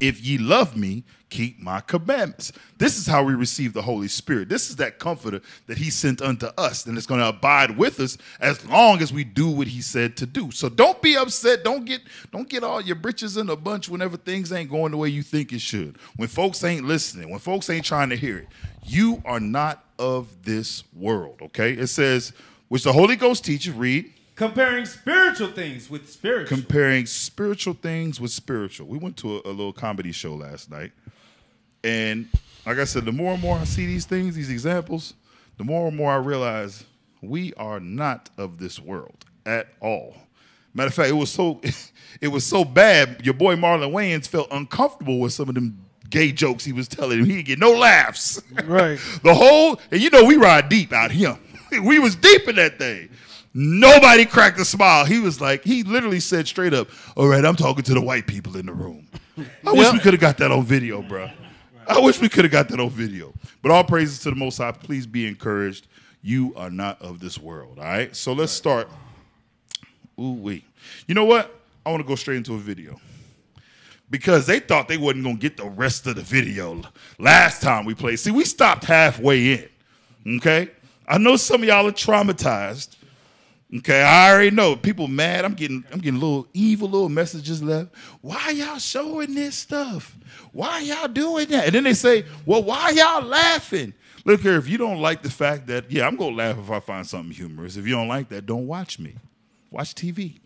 If ye love me, keep my commandments. This is how we receive the Holy Spirit. This is that comforter that he sent unto us, and it's going to abide with us as long as we do what he said to do. So don't be upset. Don't get don't get all your britches in a bunch whenever things ain't going the way you think it should. When folks ain't listening, when folks ain't trying to hear it. You are not of this world, okay? It says, which the Holy Ghost teaches, read, Comparing spiritual things with spiritual. comparing spiritual things with spiritual. We went to a, a little comedy show last night, and like I said, the more and more I see these things, these examples, the more and more I realize we are not of this world at all. Matter of fact, it was so it was so bad. Your boy Marlon Wayans felt uncomfortable with some of them gay jokes he was telling him. He didn't get no laughs. Right. the whole and you know we ride deep out here. We was deep in that thing. Nobody cracked a smile. He was like, he literally said straight up, "All right, I'm talking to the white people in the room." I wish Yep. we could have got that on video, bro. I wish we could have got that on video. But all praises to the Most High. Please be encouraged. You are not of this world. All right. So let's start. Ooh wee. You know what? I want to go straight into a video because they thought they wasn't gonna get the rest of the video last time we played. See, we stopped halfway in. Okay, I know some of y'all are traumatized. Okay, I already know people mad. I'm getting I'm getting little evil little messages left. Why y'all showing this stuff? Why y'all doing that? And then they say, well, why y'all laughing? Look here, if you don't like the fact that, yeah, I'm gonna laugh if I find something humorous. If you don't like that, don't watch me. Watch TV.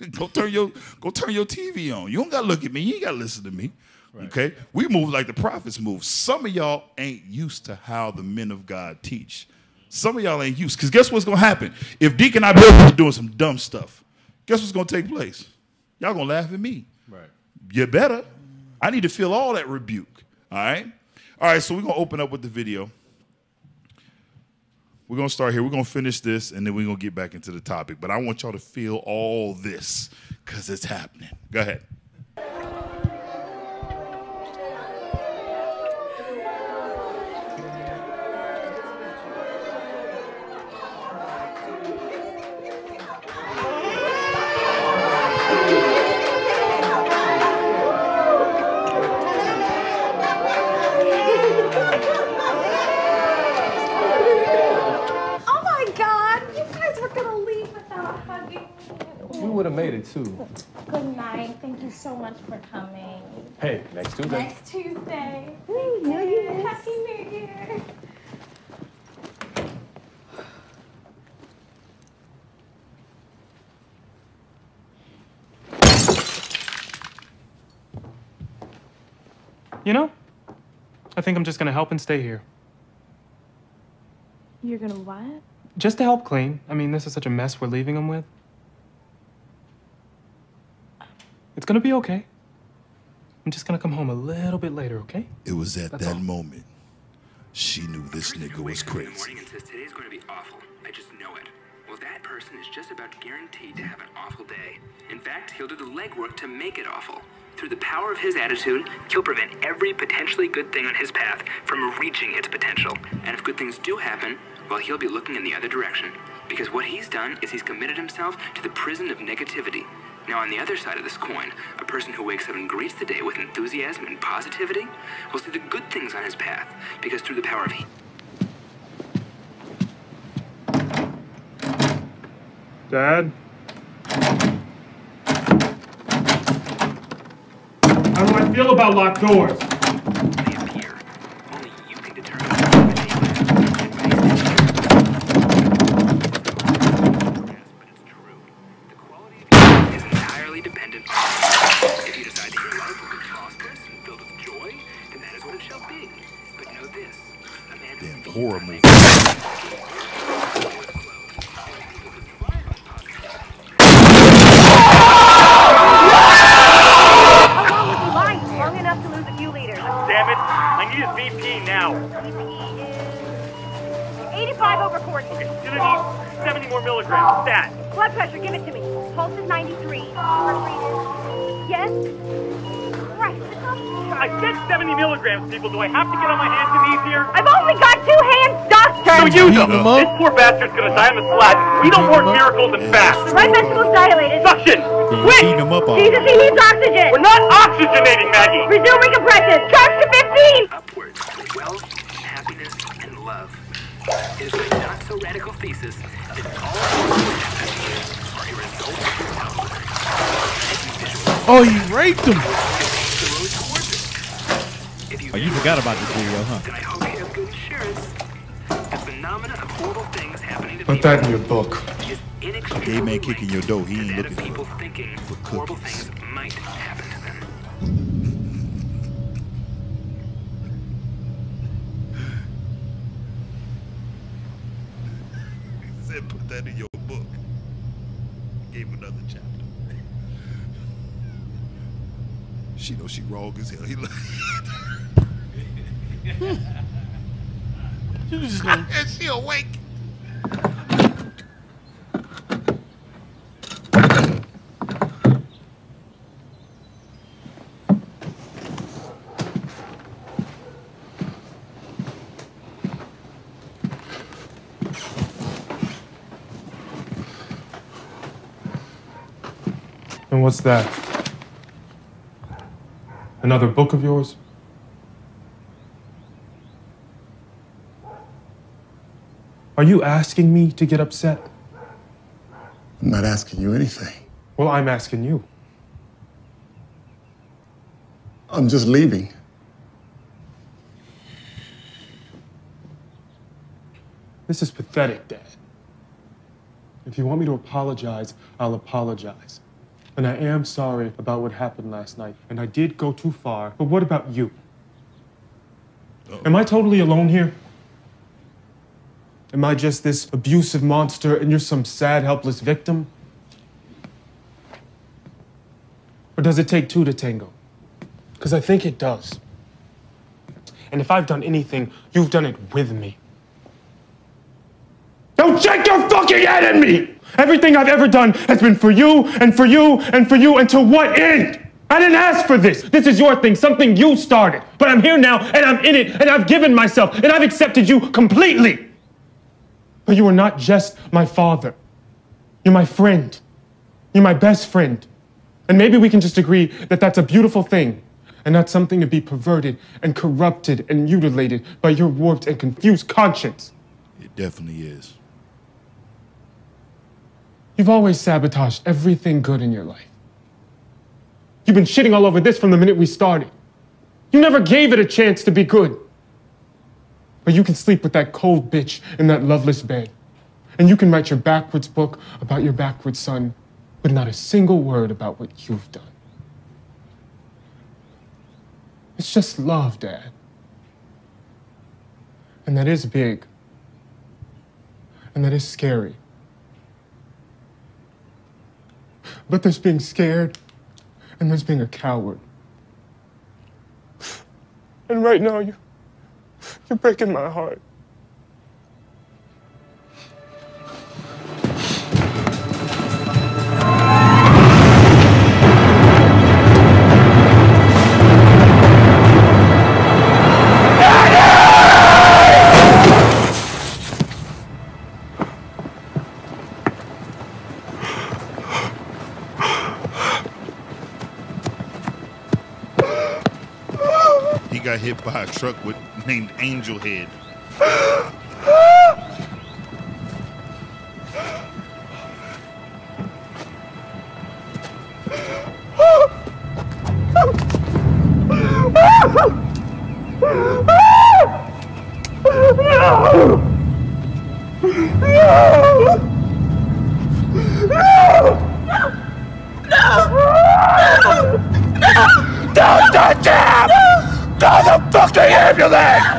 go turn your go turn your TV on. You don't gotta look at me. You ain't gotta listen to me. Okay? We move like the prophets move. Some of y'all ain't used to how the men of God teach. Some of y'all ain't used. Because guess what's gonna happen? If Deacon I is doing some dumb stuff, guess what's gonna take place? Y'all gonna laugh at me. Right. You better. I need to feel all that rebuke. All right? All right, so we're gonna open up with the video. We're gonna start here. We're gonna finish this and then we're gonna get back into the topic. But I want y'all to feel all this because it's happening. Go ahead. We would have made it too. Good night. Thank you so much for coming. Hey, next Tuesday. Next Tuesday. Thank you. Happy New Year. You know, I think I'm just gonna help and stay here. You're gonna what? Just to help clean. I mean, this is such a mess we're leaving them with. It's gonna be okay. I'm just gonna come home a little bit later, okay? It was at That's that all. moment she knew this nigga was wakes up in the crazy. morning and says today's going to be awful. I just know it. Well, that person is just about guaranteed to have an awful day. In fact, he'll do the legwork to make it awful. Through the power of his attitude, he'll prevent every potentially good thing on his path from reaching its potential. And if good things do happen, well, he'll be looking in the other direction. Because what he's done is he's committed himself to the prison of negativity. Now, on the other side of this coin, a person who wakes up and greets the day with enthusiasm and positivity will see the good things on his path. Because through the power of he- Dad? How do I feel about locked doors? We don't work miracles and fast. The right ventricle's dilated. Suction! Heating Quick! up all Jesus, he needs oxygen! We're not oxygenating, Maggie! Resuming compression. Charge to 15! upwards to wealth, happiness, and love. It is my not so radical thesis that all of are a result of your outlook. As you visualize Oh, you raped him. the road towards it. If you Oh, you forgot about this video, huh? then I hope you have good insurance. The phenomena of horrible things happening to Put that in your book. Gay man kicking your door. He ain't looking thinking for horrible cookies. things might happen to them. He said, put that in your book. Gave another chapter. She knows she wrong as hell. He like, You just gonna and she awake. And what's that? Another book of yours? Are you asking me to get upset? I'm not asking you anything. Well, I'm asking you. I'm just leaving. This is pathetic, Dad. If you want me to apologize, I'll apologize. And I am sorry about what happened last night. And I did go too far. But what about you? Am I totally alone here? Am I just this abusive monster and you're some sad, helpless victim? Or does it take two to tango? Because I think it does. And if I've done anything, you've done it with me. Don't shake your fucking head at me! Everything I've ever done has been for you and for you and for you and to what end? I didn't ask for this. This is your thing, something you started. But I'm here now and I'm in it and I've given myself and I've accepted you completely. But you are not just my father. You're my friend. You're my best friend. And maybe we can just agree that that's a beautiful thing and not something to be perverted and corrupted and mutilated by your warped and confused conscience. It definitely is. You've always sabotaged everything good in your life. You've been shitting all over this from the minute we started. You never gave it a chance to be good. But you can sleep with that cold bitch in that loveless bed. And you can write your backwards book about your backwards son, but not a single word about what you've done. It's just love, Dad. And that is big. And that is scary. But there's being scared, and there's being a coward. And right now, you, you're breaking my heart. Hit by a truck with named Angel Head. fucking ambulance!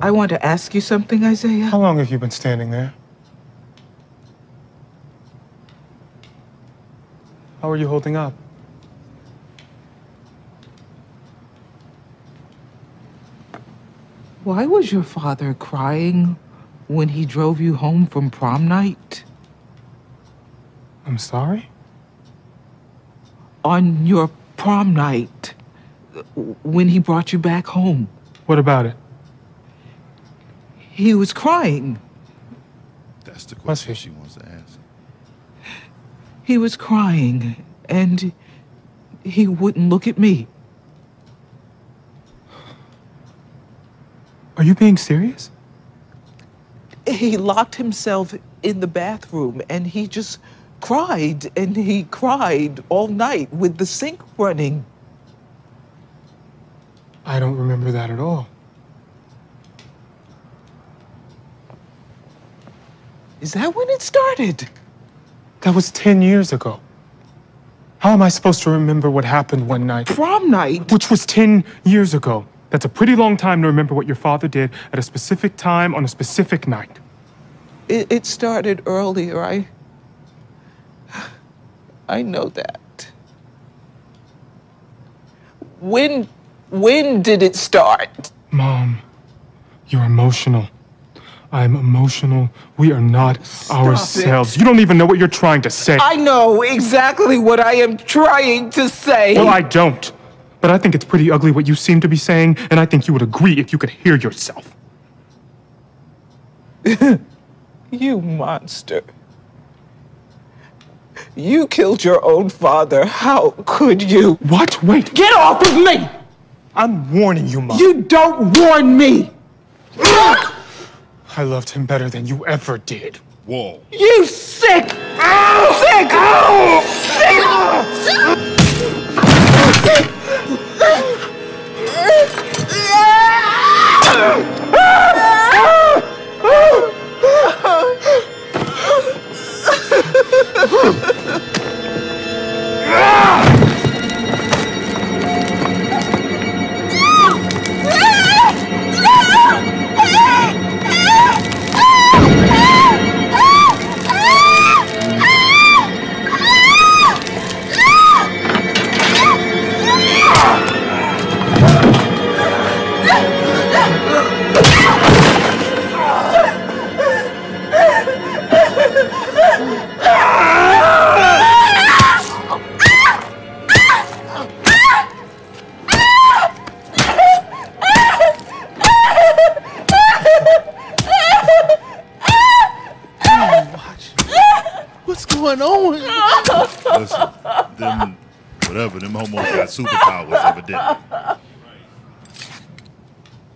I want to ask you something, Isaiah. How long have you been standing there? How are you holding up? Why was your father crying when he drove you home from prom night? I'm sorry? on your prom night when he brought you back home. What about it? He was crying. That's the question she wants to ask. He was crying, and he wouldn't look at me. Are you being serious? He locked himself in the bathroom and he just cried and he cried all night with the sink running. I don't remember that at all. Is that when it started? That was 10 years ago. How am I supposed to remember what happened one night? Prom night? Which was 10 years ago. That's a pretty long time to remember what your father did at a specific time on a specific night. It, it started earlier. I. I know that. When. When did it start? Mom, you're emotional. I'm emotional. We are not ourselves. You don't even know what you're trying to say. I know exactly what I am trying to say. Well, I don't. But I think it's pretty ugly what you seem to be saying, and I think you would agree if you could hear yourself. You monster. You killed your own father. How could you? What? Wait. Get off of me! I'm warning you, Mom. You don't warn me! I loved him better than you ever did. Whoa. You sick! Sick! What's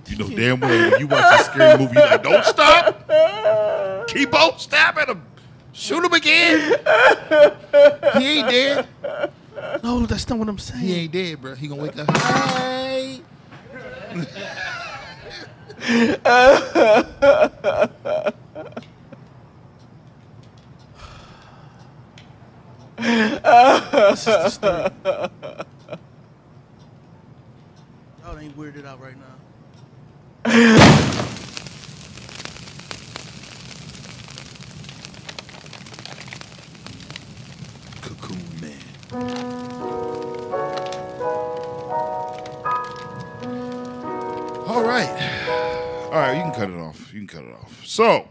You know damn well when you watch a scary movie, you like, don't stop. Keep on stabbing him. Shoot him again. He ain't dead. No, that's not what I'm saying. He ain't dead, bro. He gonna wake up. Hey. This is the story. Y'all ain't weirded out right now. Cocoon man. All right. All right, you can cut it off. You can cut it off. So,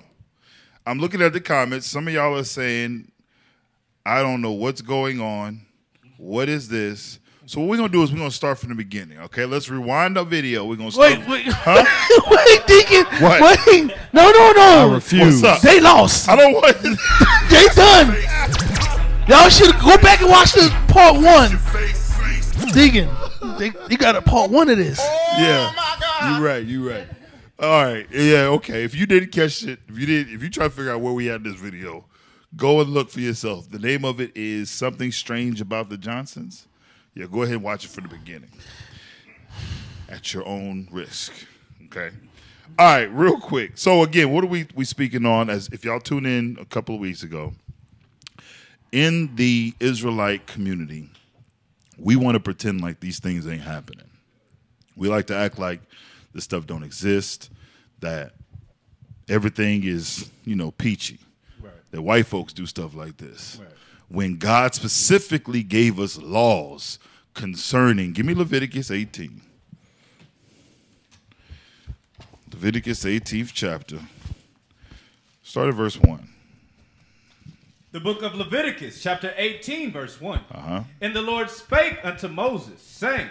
I'm looking at the comments. Some of y'all are saying, I don't know what's going on. What is this? So what we're gonna do is we're gonna start from the beginning. Okay, let's rewind the video. We're gonna start. Wait, wait, Huh? wait, Deacon. What? Wait, no, no, no. I refuse. What's up? They lost. I don't want. they done. Y'all should go back and watch the part one. Deacon, they, they got a part one of this. Oh yeah, you're right. You're right. All right. Yeah. Okay. If you didn't catch it, if you did, if you try to figure out where we had this video, go and look for yourself. The name of it is something strange about the Johnsons. Yeah. Go ahead and watch it from the beginning, at your own risk. Okay. All right. Real quick. So again, what are we we speaking on? As if y'all tune in a couple of weeks ago, in the Israelite community, we want to pretend like these things ain't happening. We like to act like this stuff don't exist, that everything is, you know, peachy. That white folks do stuff like this. When God specifically gave us laws concerning, give me Leviticus 18. Leviticus 18th chapter. Start at verse 1. The book of Leviticus, chapter 18, verse 1. Uh-huh. And the Lord spake unto Moses, saying,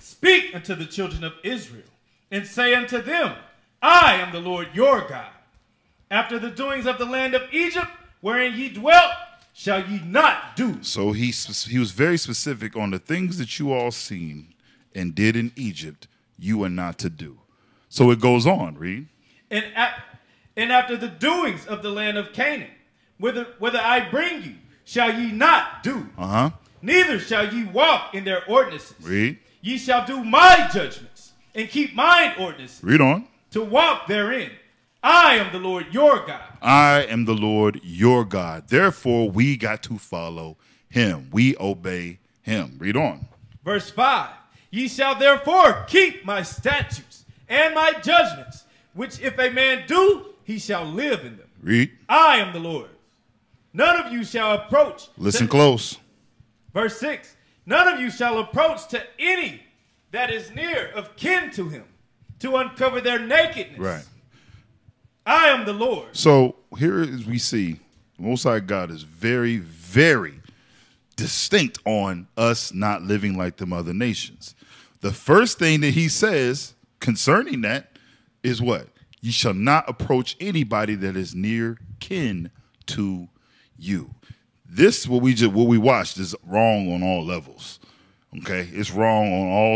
Speak unto the children of Israel, and say unto them, I am the Lord your God. After the doings of the land of Egypt, wherein ye dwelt, shall ye not do. So he he was very specific on the things that you all seen and did in Egypt. You are not to do. So it goes on. Read. And, ap- and after the doings of the land of Canaan, whither, whither I bring you, shall ye not do. Uh huh. Neither shall ye walk in their ordinances. Read. Ye shall do my judgments and keep mine ordinances Read on. to walk therein. I am the Lord your God. I am the Lord your God. Therefore, we got to follow him. We obey him. Read on. Verse 5 Ye shall therefore keep my statutes and my judgments, which if a man do, he shall live in them. Read. I am the Lord. None of you shall approach. Listen close. Verse 6 None of you shall approach to any that is near of kin to him to uncover their nakedness. Right. I am the Lord. So here is we see Most High God is very, very distinct on us not living like the other nations. The first thing that he says concerning that is what? You shall not approach anybody that is near kin to you. This what we just what we watched is wrong on all levels. Okay, it's wrong on all